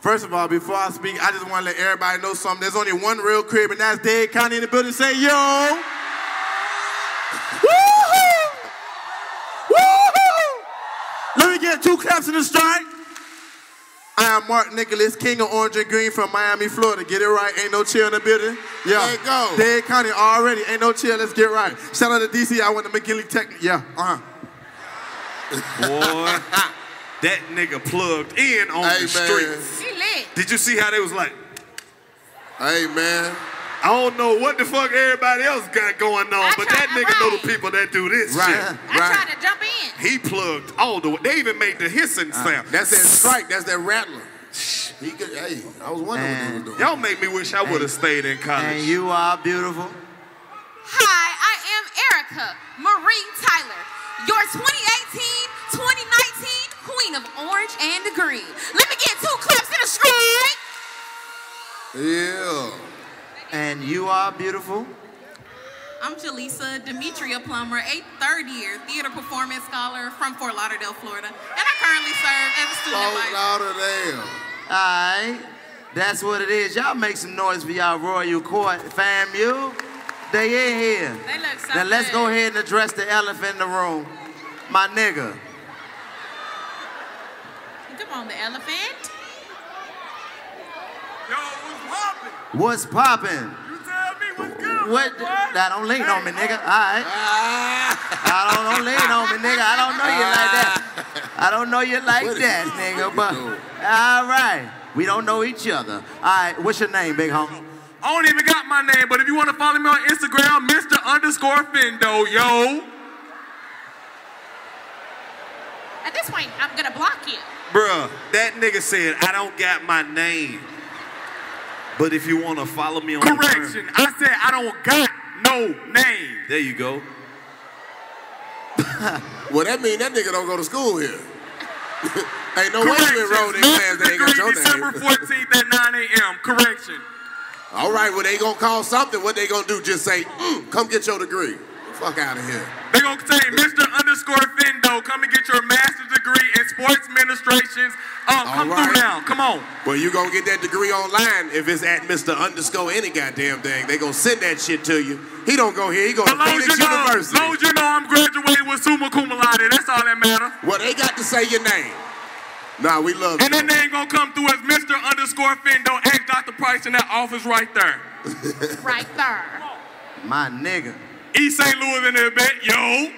First of all, before I speak, I just want to let everybody know something. There's only one real crib, and that's Dade County in the building. Say yo. Woo-hoo! Woo-hoo! Let me get two claps in the strike. I am Mark Nicholas, King of Orange and Green from Miami, Florida. Get it right. Ain't no chill in the building. Yeah. There you go. Dade County already. Ain't no chill. Let's get right. Shout out to DC. I went to McGinley Tech. Yeah. Uh huh. Boy, that nigga plugged in on Hey, the man. streets. He lit. Did you see how they was like? Hey, man. I don't know what the fuck everybody else got going on, I but tried that to nigga know the people that do this Right, shit. I right. tried to jump in. He plugged all the way. They even made the hissing uh, sound. That's that strike. That's that rattler. He could, hey, I was wondering what he was doing. Y'all make me wish I would have stayed in college. And you are beautiful. Hi, I am Erica Marie Tyler, your 2018-2019 Queen of Orange and the Green. Let me get two claps in a strike. Yeah. And you are beautiful. I'm Jaleesa Demetria Plummer, a third year theater performance scholar from Fort Lauderdale, Florida. And I currently serve as a student advisor. Lauderdale. Alright. That's what it is. Y'all make some noise for y'all Royal Court FAMU. They in here. They look so Now let's good. go ahead and address the elephant in the room. My nigga. Come on, the elephant. What's poppin'? What? Now don't lean on me, nigga. All right. Ah. I don't, don't lean on me, nigga. I don't know you like that. Ah. I don't know you like that, nigga. But all right, we don't know each other. All right, what's your name, big homie? I don't even got my name, but if you want to follow me on Instagram, Mr. underscore Fendo, yo. At this point, I'm gonna block you. Bruh, that nigga said, I don't got my name. But if you want to follow me on Correction. I said I don't got no name. There you go. well, that mean that nigga don't go to school here. Ain't no way you enrolled in class that ain't got your December name. 14th at 9 a.m. Correction. All right, well, they gonna call something. What they gonna do? Just say, mm, come get your degree. Fuck out of here. They gonna say, Mr. underscore Fendo, come and get your master's degree in sports administrations. Um, come All right. through now. Come on. Well, you gonna get that degree online if it's at Mr. Underscore any goddamn thing. They gonna send that shit to you. He don't go here. He go to As long as Phoenix you know, University. long as you know I'm graduating with summa cum laude, that's all that matters. Well, they got to say your name. Nah, we love And you. then they ain't gonna come through as Mr. underscore Fendo. Ask Dr. Price in that office right there. right there. My nigga. East St. Louis in there, bet, yo.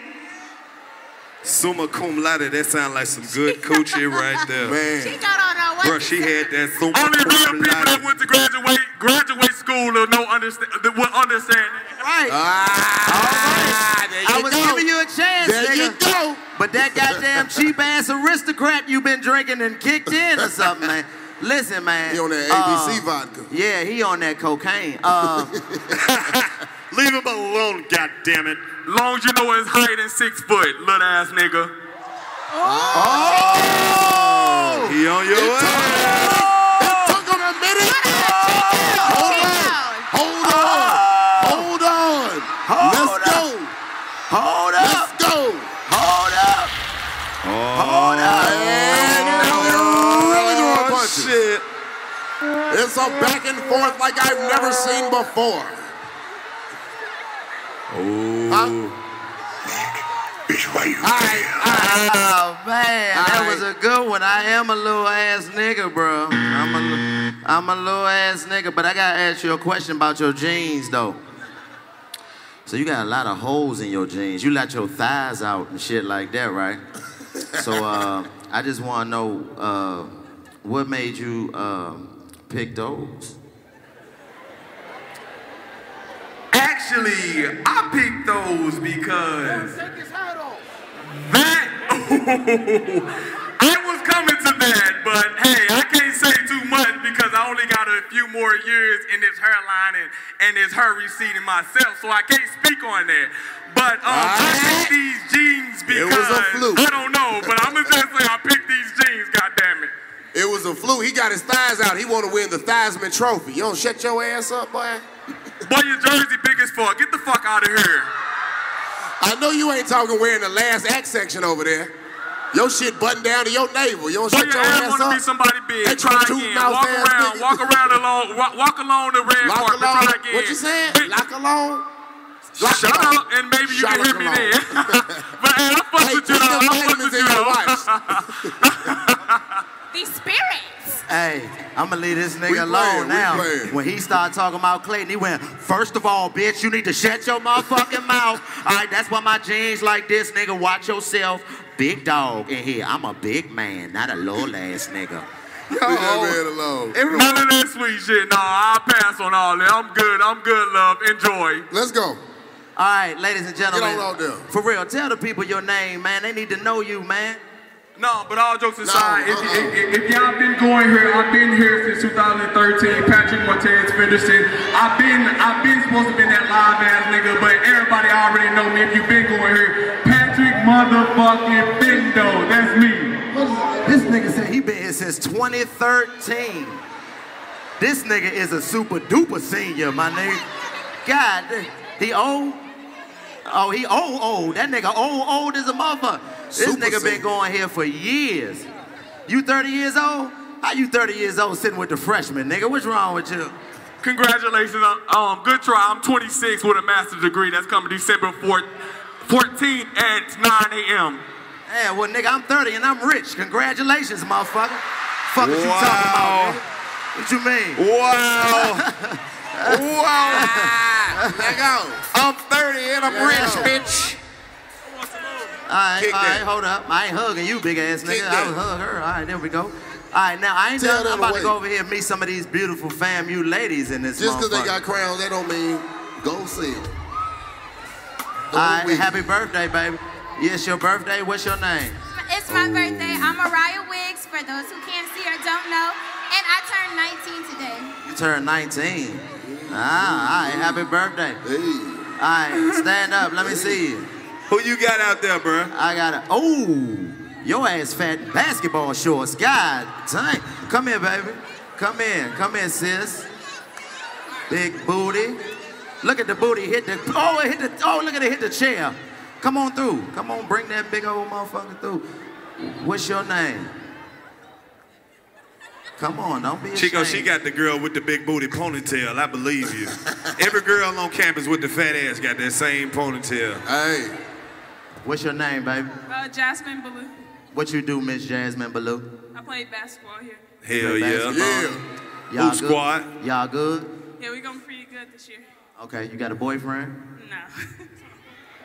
Summa cum laude, that sound like some good coaching right there. Man. She got on her what? Bruh, she had that summa Only real people that laude. went to graduate graduate school or no understand will understand. Right. Ah, there I was go. giving you a chance, There nigga. you go. But that goddamn cheap ass aristocrat you been drinking and kicked in or something, man. Listen, man. He on that uh, ABC vodka. Yeah, he on that cocaine. Uh, Leave him alone, goddammit. Long as you know his height and six foot, little ass nigga. Oh! He on your way. It took him a minute. Hold on. Hold on. Hold on. Let's go. hold up. Let's go. Hold up. Hold up. Oh, and now they're really throwing Oh, punches. shit. It's a back and forth like I've never seen before. Oh. Oh man, that was a good one. I am a little ass nigga, bro. I'm a, I'm a little ass nigga, but I gotta ask you a question about your jeans, though. So you got a lot of holes in your jeans. You let your thighs out and shit like that, right? So uh, I just want to know uh, what made you uh, pick those. Actually, I picked those because that I was coming to that, but hey, I can't say too much because I only got a few more years in this hairline and, and this hair receding myself, so I can't speak on that. But um, I picked these jeans It because was a fluke. I don't know, but I'm gonna just say I picked these jeans. God damn it! It was a fluke. He got his thighs out. He want to win the Heisman Trophy. You don't shut your ass up, boy. Boy, your jersey big as fuck. Get the fuck out of here. I know you ain't talking wearing the last act section over there. Your shit buttoned down to your navel. You don't Boy, shut your your ass ass want to up. be somebody big. They Try again. Walk around. niggas. Walk around alone. Walk, walk along the red Lock carpet. along. Try again. What you saying? Lock along. Lock Shut along. up, and maybe you Shut can hear me then. but hey, I fuck Hey, with you though. I fuck vitamins with you though. These spirits. Hey, I'm gonna leave this nigga We alone playing, now. When he started talking about Clayton, he went, first of all, bitch, you need to shut your motherfucking mouth. All right, that's why my jeans like this, nigga. Watch yourself. Big dog in here. I'm a big man, not a little ass nigga. Leave that man alone. None of that sweet shit. No, I'll pass on all that. I'm good. I'm good, love. Enjoy. Let's go. All right, ladies and gentlemen. Get on out there. For real, tell the people your name, man. They need to know you, man. No, but all jokes aside, No, if, uh-uh. if, if y'all been going here, I've been here since 2013. Patrick Martinez Fenderson. I've been, I've been supposed to be that live ass nigga, but everybody already know me. If you've been going here, Patrick motherfucking Fendo. That's me. This nigga said he been here since 2013. This nigga is a super duper senior, my nigga. God, he old? Oh, he old, old. That nigga old, old as a motherfucker. This Super nigga been going here for years. You 30 years old? How you 30 years old sitting with the freshmen, nigga? What's wrong with you? Congratulations, um, good try. I'm 26 with a master's degree. That's coming December 4th, 14th at 9 a.m. Yeah, well, nigga, I'm 30 and I'm rich. Congratulations, motherfucker. Fuck what you talking about, nigga? What you mean? Wow. wow. Nigga, I'm 30 and I'm rich, bitch. All right, Kick all right, that. hold up. I ain't hugging you, big ass nigga. I that. was hug her. All right, there we go. All right, now I ain't Tell done. I'm about to to go over here and meet some of these beautiful FAMU ladies in this Just because they got crowns, that don't mean go see them. All right, happy birthday, baby. Yes, your birthday. What's your name? It's my birthday. I'm Mariah Wiggs, for those who can't see or don't know. And I turned 19 today. You turned 19. Ah, all right, happy birthday. Hey. All right, stand up. Let me see you. Who you got out there, bro? I got a. Oh, your ass fat basketball shorts. God dang. Come here, baby. Come in. Come in, sis. Big booty. Look at the booty hit the. Oh, it hit the. Oh, look at it hit the chair. Come on through. Come on, bring that big old motherfucker through. What's your name? Come on, don't be ashamed. Chico, she got the girl with the big booty ponytail. I believe you. Every girl on campus with the fat ass got that same ponytail. Hey. What's your name, baby? Uh, Jasmine Blue. What you do, Miss Jasmine Ballou? I play basketball here. Hell yeah. Basketball? Y'all Who good? squad? Y'all good? Yeah, we going pretty good this year. Okay, you got a boyfriend? No.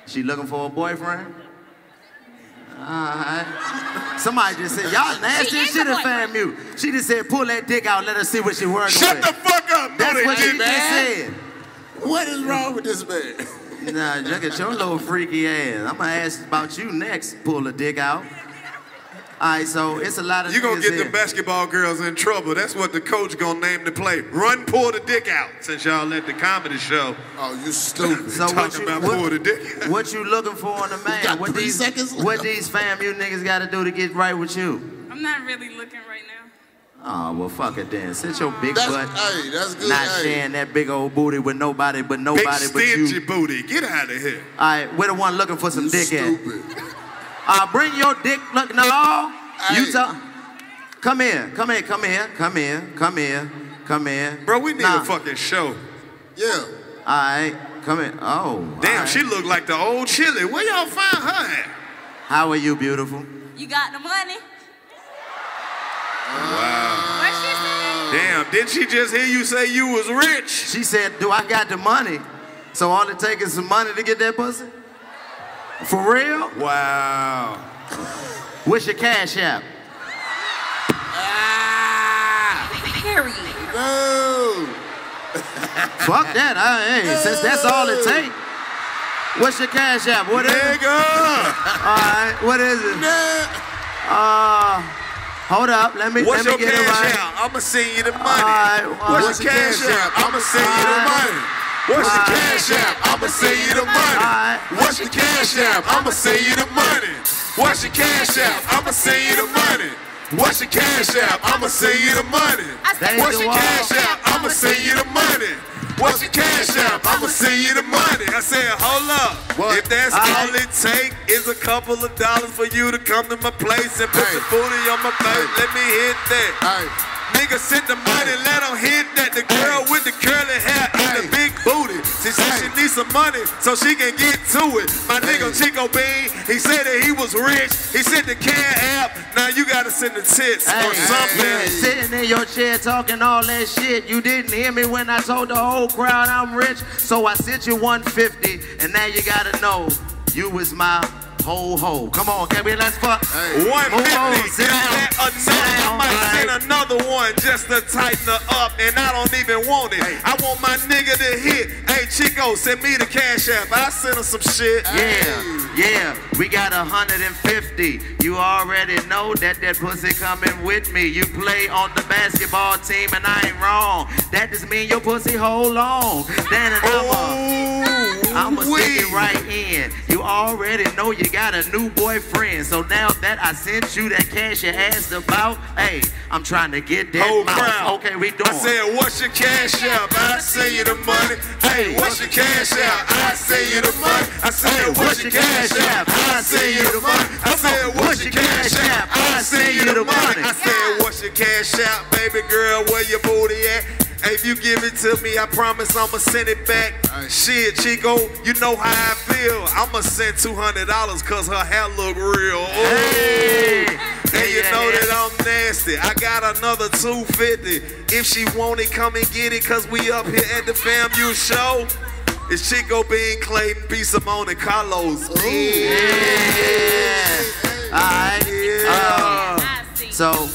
She looking for a boyfriend? Alright. Somebody just said, y'all nasty She as is shit a at FAMU. She just said, pull that dick out, let her see what she working Shut with. the fuck up. That's they what she didn't. just said. What is wrong with this man? Nah, look at your little freaky ass. I'm gonna ask about you next. Pull the dick out. All right, so it's a lot of You're gonna get here. the basketball girls in trouble. That's what the coach gonna name the play. Run, pull the dick out. Since y'all at the comedy show. Oh, you stupid. So what Talking you, about what, pull the dick. what you looking for in a man? got what three these, seconds What these FAMU niggas gotta do to get right with you? I'm not really looking right now. Oh, well, fuck it then. Sit your big That's, butt. hey, that's good. Not hey. sharing that big old booty with nobody but Big nobody but stingy you. booty. Get out of here. All right, we're the one looking for some You dick at. stupid. Uh, bring your dick. Look, no. Hey. You talk. Come here. Come here. Come here. Come here. Come here. Come here. Bro, we need Nah. a fucking show. Yeah. All right. Come here. Oh. Damn, all right. she look like the old chili. Where y'all find her at? How are you, beautiful? You got the money. Wow. What she said? Damn, didn't she just hear you say you was rich? She said, "Do I got the money?" So all it takes is some money to get that pussy. For real? Wow. What's your cash app? Ah! Period. No. Fuck that. I, hey, since that's all it takes. What's your cash app? What is it? Nigga. All right. What is it? Uh, hold up. Let me What's let me your get it right. What's your cash right. out? I'ma send you the money. All right, all What's right. your cash out? I'ma send you the money. What's the cash app? I'ma send you the money. What's the cash app? I'ma send you the money. What's your cash app? I'ma send you the money. What's your cash app? I'ma send you the money. What's you your cash app? I'ma send you the money. What's your cash app? I'ma send you the money. I said, hold up. What? If that's Alright. all it take is a couple of dollars for you to come to my place and put Hey. your booty on my face, let me hit that. Hey. Nigga sent the money, let him hit that. The girl with the curly hair and the big booty. She said she needs some money so she can get to it. My nigga Chico Bean, he said that he was rich. He sent the can app. Now you gotta send the tits or something. yeah, sitting in your chair talking all that shit. You didn't hear me when I told the whole crowd I'm rich. So I sent you 150, and now you gotta know you was my whole hoe. Come on, can we let's fuck? Hey. Move on, 150. sit down. Another, I might send another one just to tighten her up, and I don't even want it. I want my nigga to hit. Hey Chico, send me the cash app. I send her some shit. Yeah, yeah, we got 150. You already know that that pussy coming with me. You play on the basketball team and I ain't wrong. That just mean your pussy hold on. Then and Ooh, I'ma stick it right in. You already know you got a new boyfriend. So now that I sent you that cash you asked about, hey, I'm trying to get that Whole crowd. Okay, we doing. I said, what's your cash out? I send you the money. Hey, what's your cash out? I send you the money. I said, what's your cash out? I send you the money. I said, what's your cash out? I send you the money. I said, what's your cash out, baby girl? Where your booty at? Hey, if you give it to me, I promise I'ma send it back. Shit, Chico, you know how I feel. I'ma send $200 cause her hair look real. Ooh. And you know that I'm nasty. I got another 250. If she want it, come and get it, cause we up here at the FAMU show. It's Chico Bean, Clayton, B. Simone, and Karlous. Yeah. Alright. Um, so,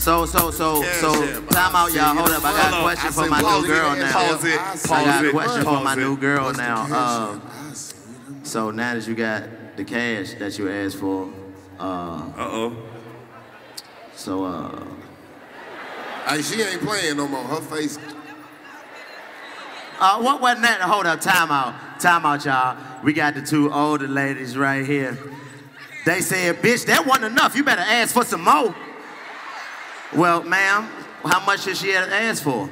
so, so, so, so, time out, y'all. Hold up. I got a question for my pause new girl now. Pause it. I Pause got a question for my it. new girl now. Um, so now that you got the cash that you asked for, uh oh. So uh, Hey, she ain't playing no more. Her face. Uh, what wasn't that? Hold up, time out. Time out, y'all. We got the two older ladies right here. They said, bitch, that wasn't enough. You better ask for some more. Well, ma'am, how much did she ask for?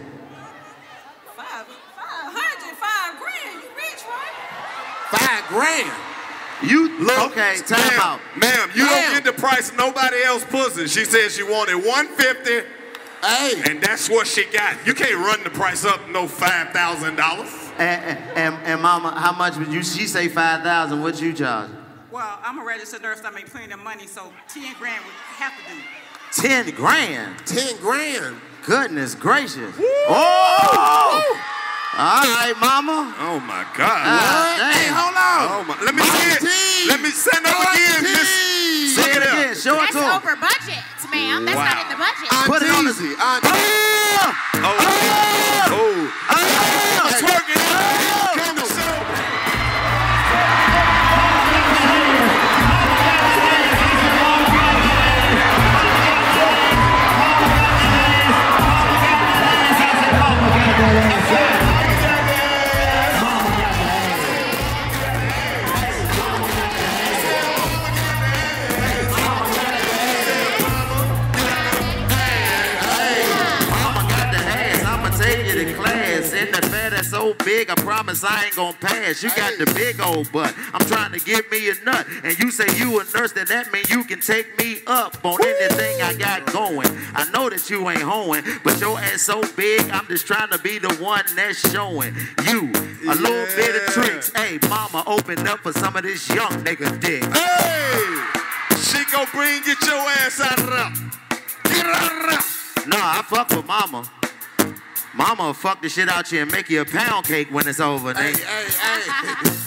Five, five hundred, five grand. You rich, right? Five grand. You Look, okay? Time ma'am, out. Ma'am, you Ma'am. don't get the price of nobody else pussy. She said she wanted 150 Hey. And that's what she got. You can't run the price up no $5,000. And, and, and mama, how much would you? She say five thousand. What you charge? Well, I'm a registered nurse. I make plenty of money, so 10 grand would have to do. Ten grand. Ten grand. Goodness gracious. Oh! All right, mama. Oh my God. Damn. Hey, hold on. Oh my. Let me see it. Let me send up again, Miss. Say it again. Show it That's to him. over budget, ma'am. That's not in the budget. Put it on the. Easy. Oh. Oh. Ah! Twerking. Come to show. Mama so big, I promise I ain't gonna pass. You got the big old butt. I'm trying to give me a nut. And you say you a nurse, then that mean you can take me up on anything I got going. I know that you ain't hoeing, but your ass so big, I'm just trying to be the one that's showing you a little bit of tricks. Hey, mama, open up for some of this young nigga dick. Hey. She gon' bring get your ass out of there. Get out of there. No, I fuck with mama. Mama will fuck the shit out you and make you a pound cake when it's over. Hey, nigga. hey, hey.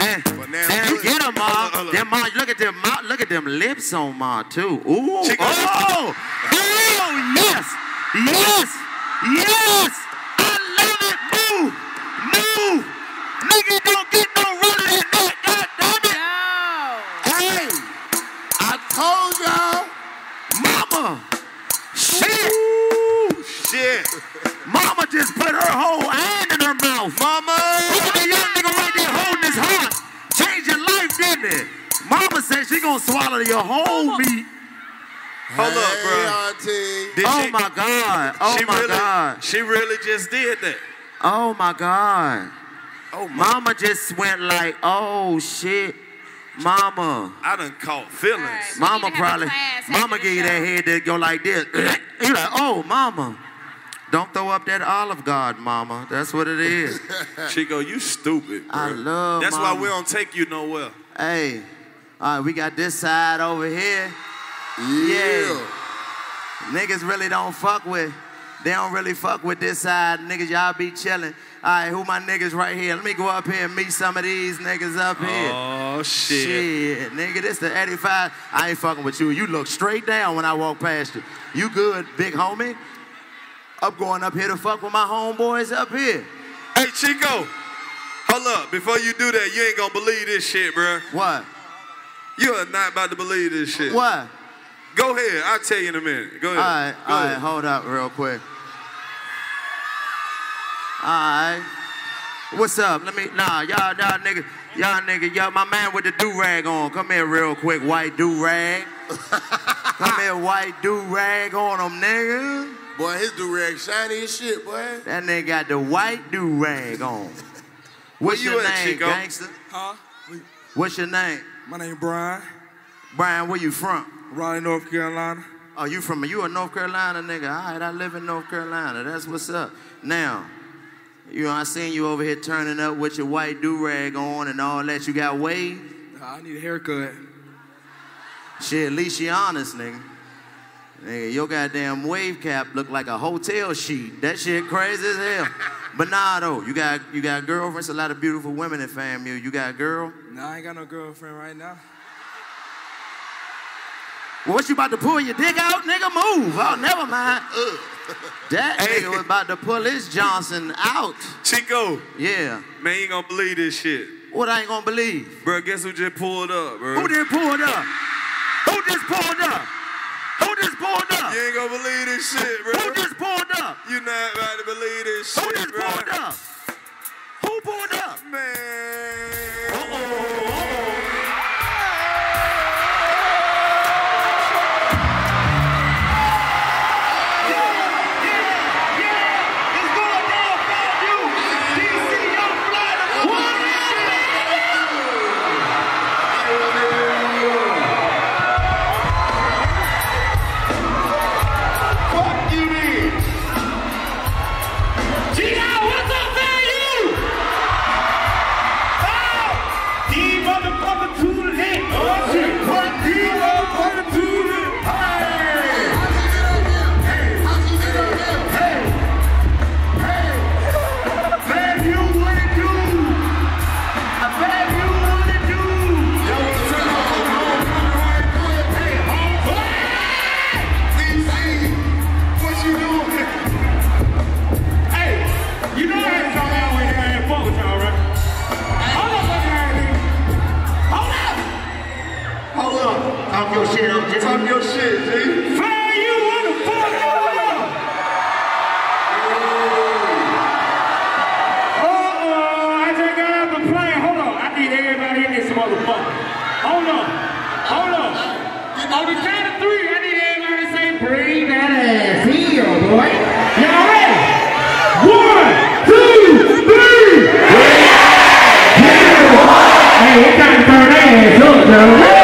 And, But now, and get them, hold ma. on, hold on. Them, ma. Look at them, ma. Look at them lips on ma too. Ooh. She got- oh, oh, yes, yes, yes. I love it. Move, move. Nigga, don't get no running in that. God damn it. No. Hey. I told y'all. Mama. Mama just put her whole hand in her mouth. Mama. Look at the young nigga right there holding his heart. Changed your life, didn't it? Mama said she gonna swallow your whole meat. Hold up, bro. auntie. Did oh she- my God. Oh she my really, God. She really just did that. Oh my God. Oh my. Mama just went like, oh shit. Mama. I done caught feelings. All right. We Mama need to have a probably. Mama the give you that show. head that go like this. you like, oh mama. Don't throw up that Olive Garden, mama. That's what it is. Chico, you stupid. Bro. I love That's why we don't take you nowhere. Hey, all right, we got this side over here. Yeah. Niggas really don't fuck with. They don't really fuck with this side. Niggas, y'all be chilling. All right, who my niggas right here? Let me go up here and meet some of these niggas up oh, here. Oh shit. Shit, nigga, this the 85. I ain't fucking with you. You look straight down when I walk past you. You good, big homie? I'm going up here to fuck with my homeboys up here. Hey Chico, hold up. Before you do that, you ain't gonna believe this shit, bro. What? You are not about to believe this shit. What? Go ahead. I'll tell you in a minute. Go ahead. right, Go all right, ahead. hold up real quick. Alright. What's up? Let me nah, y'all, y'all nigga, y'all nigga, y'all, my man with the do-rag on. Come here real quick, white do-rag. Come here, white do-rag on him, nigga. Boy, his do-rag shiny as shit, boy. That nigga got the white do-rag on. What's you your at, name, Chico? gangster? Huh? What's your name? My name Brian. Brian, where you from? Raleigh, North Carolina. Oh, you from you a North Carolina nigga? All right, I live in North Carolina. That's what's up. Now, you know, I seen you over here turning up with your white do rag on and all that. You got wave? I need a haircut. Shit, at least you honest, nigga. Nigga, your goddamn wave cap look like a hotel sheet. That shit crazy as hell. But nah, though, you got you got girlfriends. A lot of beautiful women in FAMU. You got a girl? Nah, I ain't got no girlfriend right now. Well, what you about to pull your dick out, nigga? Move. Oh, never mind. That nigga was about to pull his Johnson out. Chico. Yeah. Man, you ain't gonna believe this shit. What I ain't gonna believe? Bro, guess who just pulled up, bro? Who just pulled up? Who just pulled up? Who just pulled up? You ain't gonna believe this shit, bro. Who just pulled up? You not about to believe this shit, Who just bro. pulled up? Who pulled up? Man. Talk your shit, G. Fire you, you? Uh-oh, I just got out the plane. Hold on, I need everybody in this motherfucker. Hold on, hold on. On the count of three, I need everybody to say, bring that ass here, boy. Y'all ready? One, two, three. Hey, it's time to turn that ass up, though.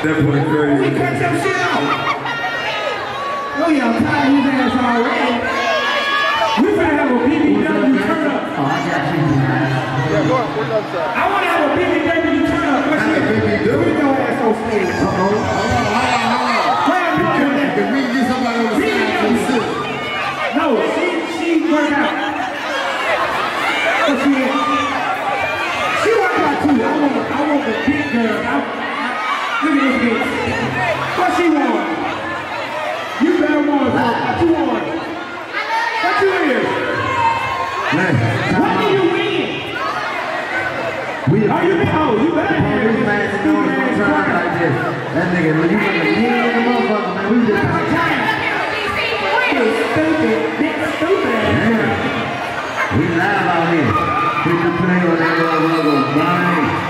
That boy crazy. Shit. Oh, y'all tired his ass already. We finna have a BBW turn up. Oh, I got you. Yeah, go on, put up, sir. I wanna have a BBW turn up. What's your BBW? We know ass so stage. Uh-oh. Hold on, hold on, hold on. Get somebody? No, she, she out. She, she out too. I want, I want the big girl. I, this bitch. What she want? You better want it. What you want? What you is? What do you win? We Are you been, oh, you better have this man like this. That nigga, you the the motherfucker, man. We just out time. Stupid, bitch, stupid. Yeah. We live out here. We complain on that motherfucker, blind.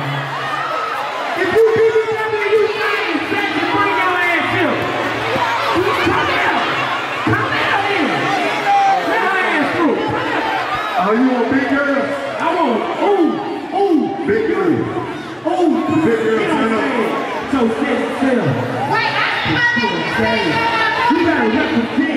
Wait, I'm coming. You gotta represent.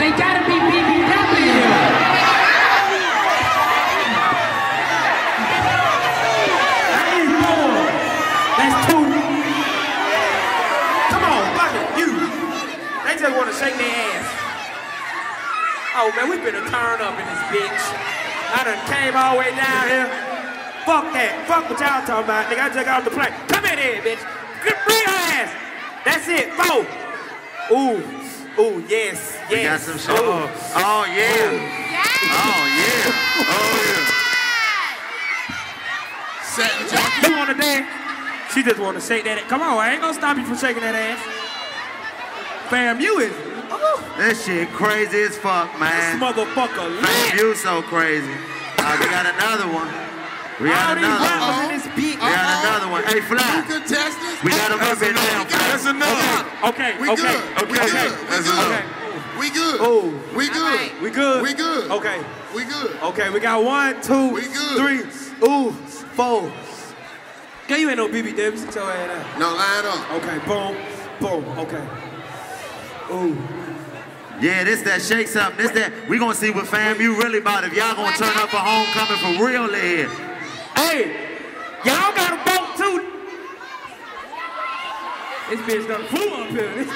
They gotta be BBW here. That's two. Come on, fuck it, you. They just wanna shake their ass. Oh man, we finna turn up in this bitch. I done came all the way down here. Fuck that. Fuck what y'all talking about. Nigga, I just got off the plane. Come in here, bitch. Bring her ass. That's it. Four. Ooh. Ooh, yes. Yes. We got some show. Oh, yeah. Oh, yeah. Oh, yeah. Satin jacket. You wanna dance? She just wanna shake that ass. Come on, I ain't gonna stop you from shaking that ass. Fam, you is. This shit crazy as fuck, man. This motherfucker Man, you so crazy. Uh, we got another one. We got All these another rappers one. in this beat. We got another one. Hey, Fly. Contestants. We got him up here now. That's enough. Okay, We okay, good. okay, We okay. good. We That's good. okay. We good. Oh, We good. we good. We good. Okay, We good. okay. We got one, two, We good. three, ooh, four. Girl, you ain't no BBW. Sit your ass down. Now line up. Okay, boom, boom. Okay. Ooh. Yeah, this that shake something. This that. We gonna see what FAMU really about. If y'all gonna turn up for homecoming for real here. Hey, y'all got a boat too. This bitch done flew up here.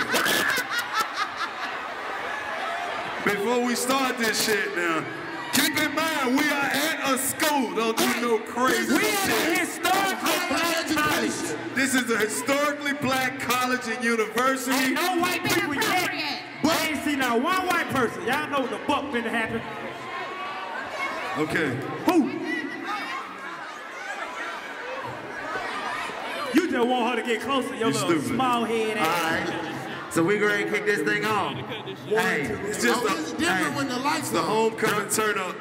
Before we start this shit now, keep in mind we are at a school. Don't do no crazy We shit. at a historical black college. This is a historically black college and university. Ain't no white people yet. I ain't seen not one white person. Y'all know what the fuck finna happen. Okay. Who? You just want her to get closer, your You little stupid. small head All ass. right. So we ready to kick this thing off. Hey, It's just Oh, it's a, different when the lights the on. homecoming turn up.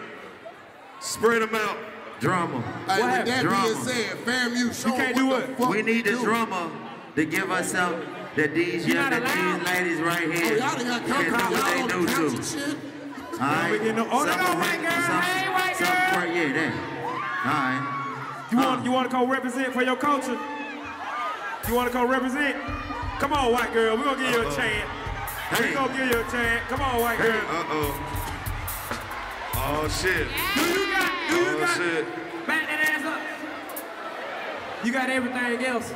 Spread them out. drummer. Hey, with happened? that Drama. being said, fam, you show can't what do the it. fuck We need the you do. drummer to give us something that these young, that allowed. these ladies right Oh, here y'all done got can come do y'all what they do the couch to. shit. All right. Oh, no- oh, there go Something white girl. Hey, white girl. for- Yeah, that. All right. You want uh, you want to go represent for your culture? You want to come represent? Come on, white girl. We're gonna give you a chance. Hey. We're gonna give you a chance. Come on, white girl. Uh-oh. Oh, shit. Do you got do you Oh, got shit. back that ass up? You got everything else.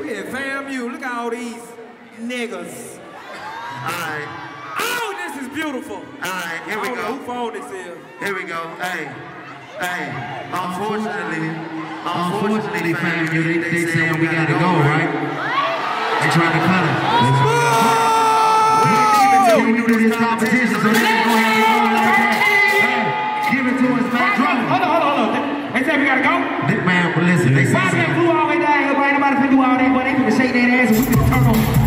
Look at FAMU. Look at all these niggas. All right. Oh, this is beautiful. All right. Here we I don't know go. who phone this is. Here we go. Hey, hey. Unfortunately, unfortunately, fam, you they, they saying we gotta go, right? They trying to cut us. We didn't even do this competition, so they just go ahead and go like that. Hey, give it to us, man. Drum. Hold on, hold on, hold on. They said we gotta go. Man, but listen, they say Why they flew all the way down here? Why ain't nobody finna do all that? But they finna shake that ass and we finna turn on.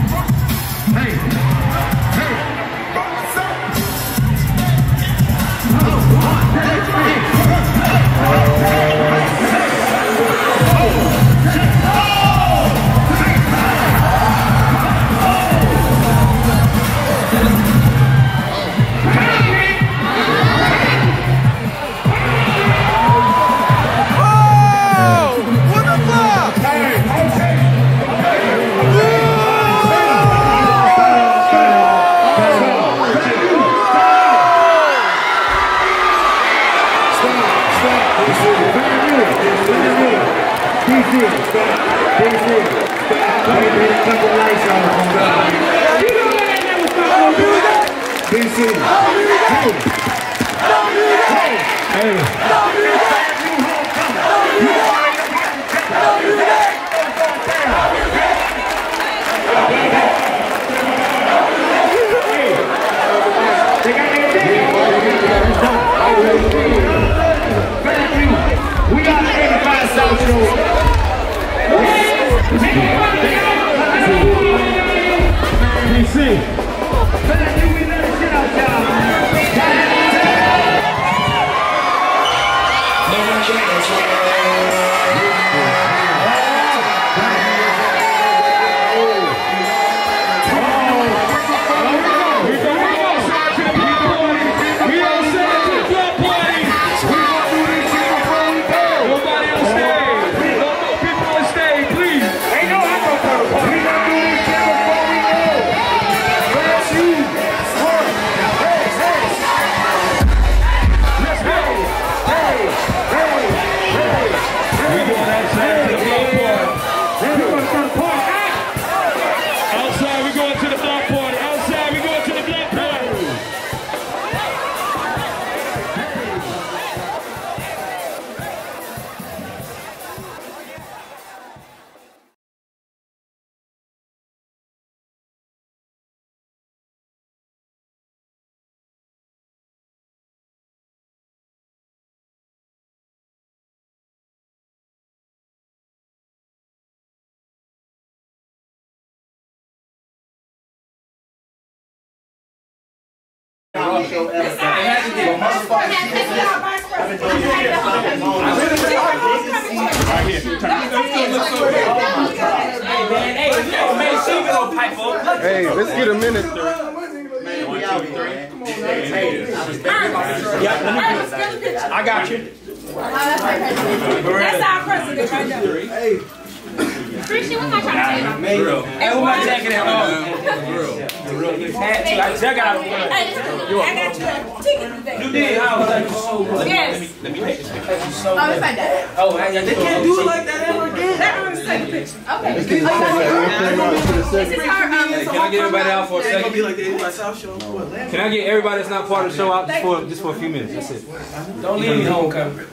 Can I get everybody that's not part of the show out just for just for a few minutes? That's it. Don't leave me homecoming.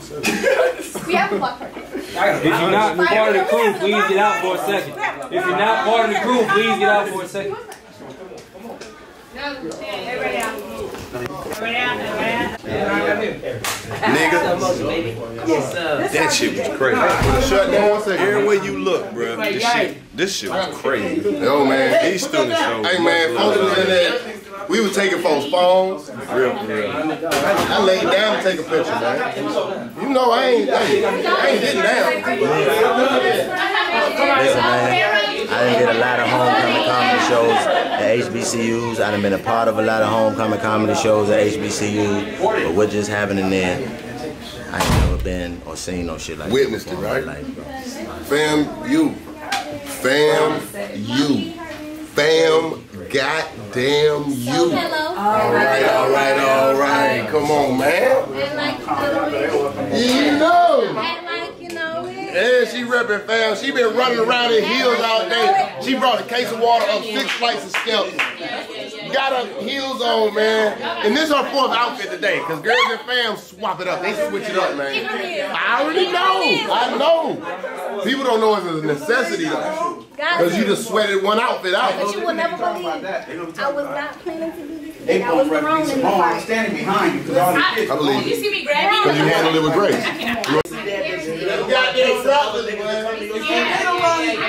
We have a block party. If you're not part of the crew, please get out for a second. If you're not part of the crew, please get out for a second. Everybody out. Everybody out. Nigga. That shit was crazy. Shut down one second. Everywhere you look, bro. This shit, this shit was crazy. Yo, man. These student shows. Hey, man, folks was in there. We were taking folks' phones. Real, real. I laid down to take a picture, man. You know, I ain't, I ain't, I ain't getting down. Listen, man, I didn't get a lot of homecoming comedy shows at HBCUs. I done been a part of a lot of homecoming comedy shows at HBCUs. But we're just happening there. I ain't never been or seen no shit like Witnessed that it, before in my right? life, bro. FAMU. Fam, you. Fam, goddamn you. All right, all right, all right. Come on, man. You know. Yeah, she repping fam. She been running around in heels all day. She brought a case of water up six flights of steps. Got her heels on, man. And this is her fourth outfit today, because girls and fam swap it up. They switch it up, man. I already know. I know. People don't know it's a necessity, though. Because you just sweated one outfit out. But you will never believe I was not planning to do this. They I was both the wrong in the. I'm fight. standing behind you because all these. I believe You it. see me grab me? Because you handled it with grace. Goddamn brothers, man.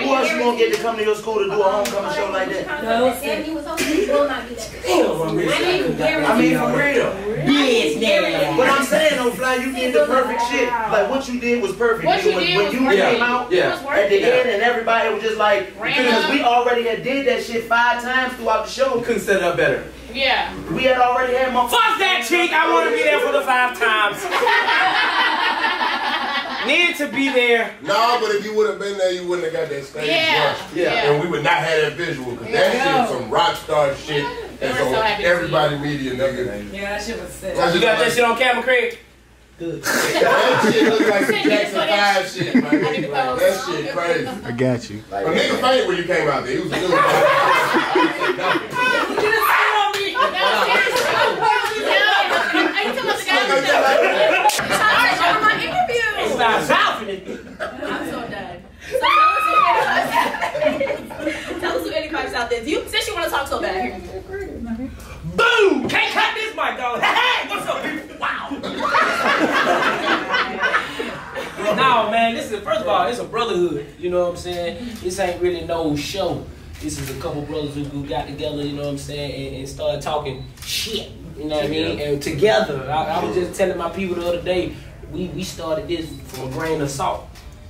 Who else you gonna get to come to your school to do a homecoming show like that? No, Sandy was hoping he will not be there. I mean, for real. Business. But I'm saying, though, Fly, you did the perfect shit. Like, what you did was perfect. What you when, did when was you perfect. came out Yeah. at the Yeah. end and everybody was just like, because we already had did that shit five times throughout the show. Couldn't set it up better. Yeah. We had already had my Fuck that chick! I want to be there for the five times. Need to be there. No, but if you would have been there, you wouldn't have got that stage Yeah, rush. yeah. And we would not have that visual. Because that shit shit some rock star shit. That's were so on happy to see everybody media, nigga. Yeah, that shit was sick. That's You got that shit on camera, Craig? Good. that shit look like some Jackson 5 shit, man. That shit crazy. I got you. A nigga fainted when you came out there. He was a little. Stop shopping I'm so done. So tell us who Eddie Tell us who Eddie Pipes out there. Do you, since you want to talk so bad, Boom! Can't cut this mic off. Hey, hey, what's up, people? Wow. no, man, this is first of all, it's a brotherhood. You know what I'm saying? This ain't really no show. This is a couple brothers who, who got together. You know what I'm saying, and, and started talking shit. You know what I mean? And together, I, I was just telling my people the other day, we we started this from a grain of salt.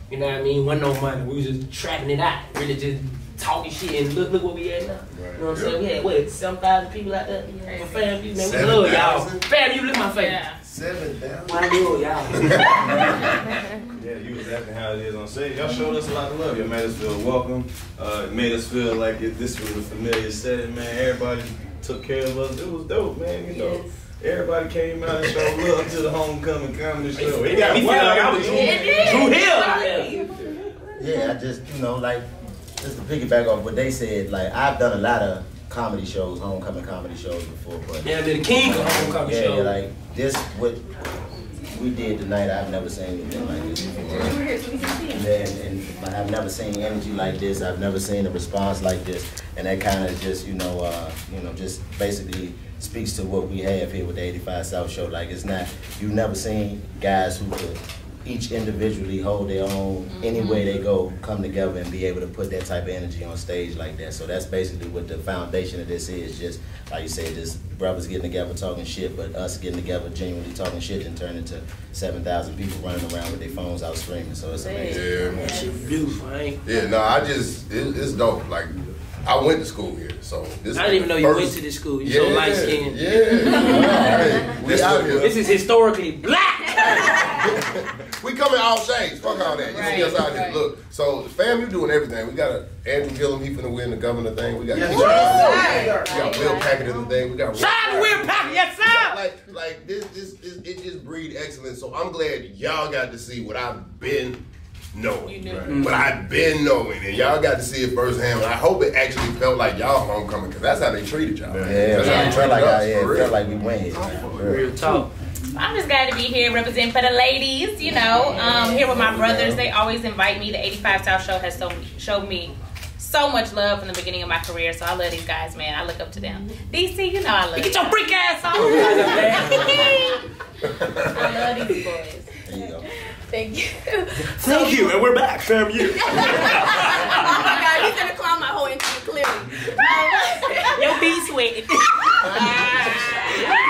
You know what I mean? Wasn't no money. We was just trapping it out. Really just talking shit and look look what we had now. You know what I'm saying? We had what, seven thousand people out there? For FAMU man, we love y'all. FAMU look my face. Seven thousand. I love y'all. Yeah, you was acting how it is on stage. Y'all showed us a lot of love. Y'all made us feel welcome. Uh, it made us feel like it, this was a familiar setting, man. Everybody took care of us. It was dope, man. You know, everybody came out and showed love to the homecoming comedy show. It got Me feel like I was wild. Drew Hill. Yeah, I just, you know, like, just to piggyback off what they said, like, I've done a lot of comedy shows, homecoming comedy shows before, but. Yeah, the king of homecoming yeah, show. like, this, what we did tonight, I've never seen anything like this before. And, and like, I've never seen energy like this, I've never seen a response like this, and that kind of just, you know, uh, you know, just basically speaks to what we have here with the 85 South Show. Like, it's not, you've never seen guys who could each individually hold their own mm-hmm. any way they go come together and be able to put that type of energy on stage like that so that's basically what the foundation of this is just like you said just brothers getting together talking shit but us getting together genuinely talking shit and turn into 7,000 people running around with their phones out screaming so it's amazing Yeah, man. Shit beautiful, ain't Yeah, no, I just it, it's dope. Like I went to school here, so this. I didn't even know you went to this school. You so Yeah, light skinned. Yeah, Hey, we out here. This is historically black. We come in all shades. Fuck all that. You see us out here. Look, so FAMU doing everything. We got a Andrew Gillum, he finna win the governor thing. We got Yes, Keith sir. We got Will Packer in the thing. We got Shout out to Will Packer, yes sir. Like, like this, this, this, it just breed excellence. So I'm glad y'all got to see what I've been knowing, Mm-hmm. what I've been knowing, and y'all got to see it firsthand. And I hope it actually felt like y'all homecoming, because that's how they treated y'all. yeah, that's how man, they it felt like, us, I, yeah, for it felt like we went here real. Real talk. I'm just glad to be here, representing for the ladies. You know, um, here with my brothers. They always invite me. The 85 South Show has so showed me so much love from the beginning of my career. So I love these guys, man. I look up to them. DC, you know I love. Get your freak ass on. I love these boys. Thank you. Thank so, you, and we're back, fam. You. oh my God, he's gonna clown my whole interview clearly. Your beast sweating.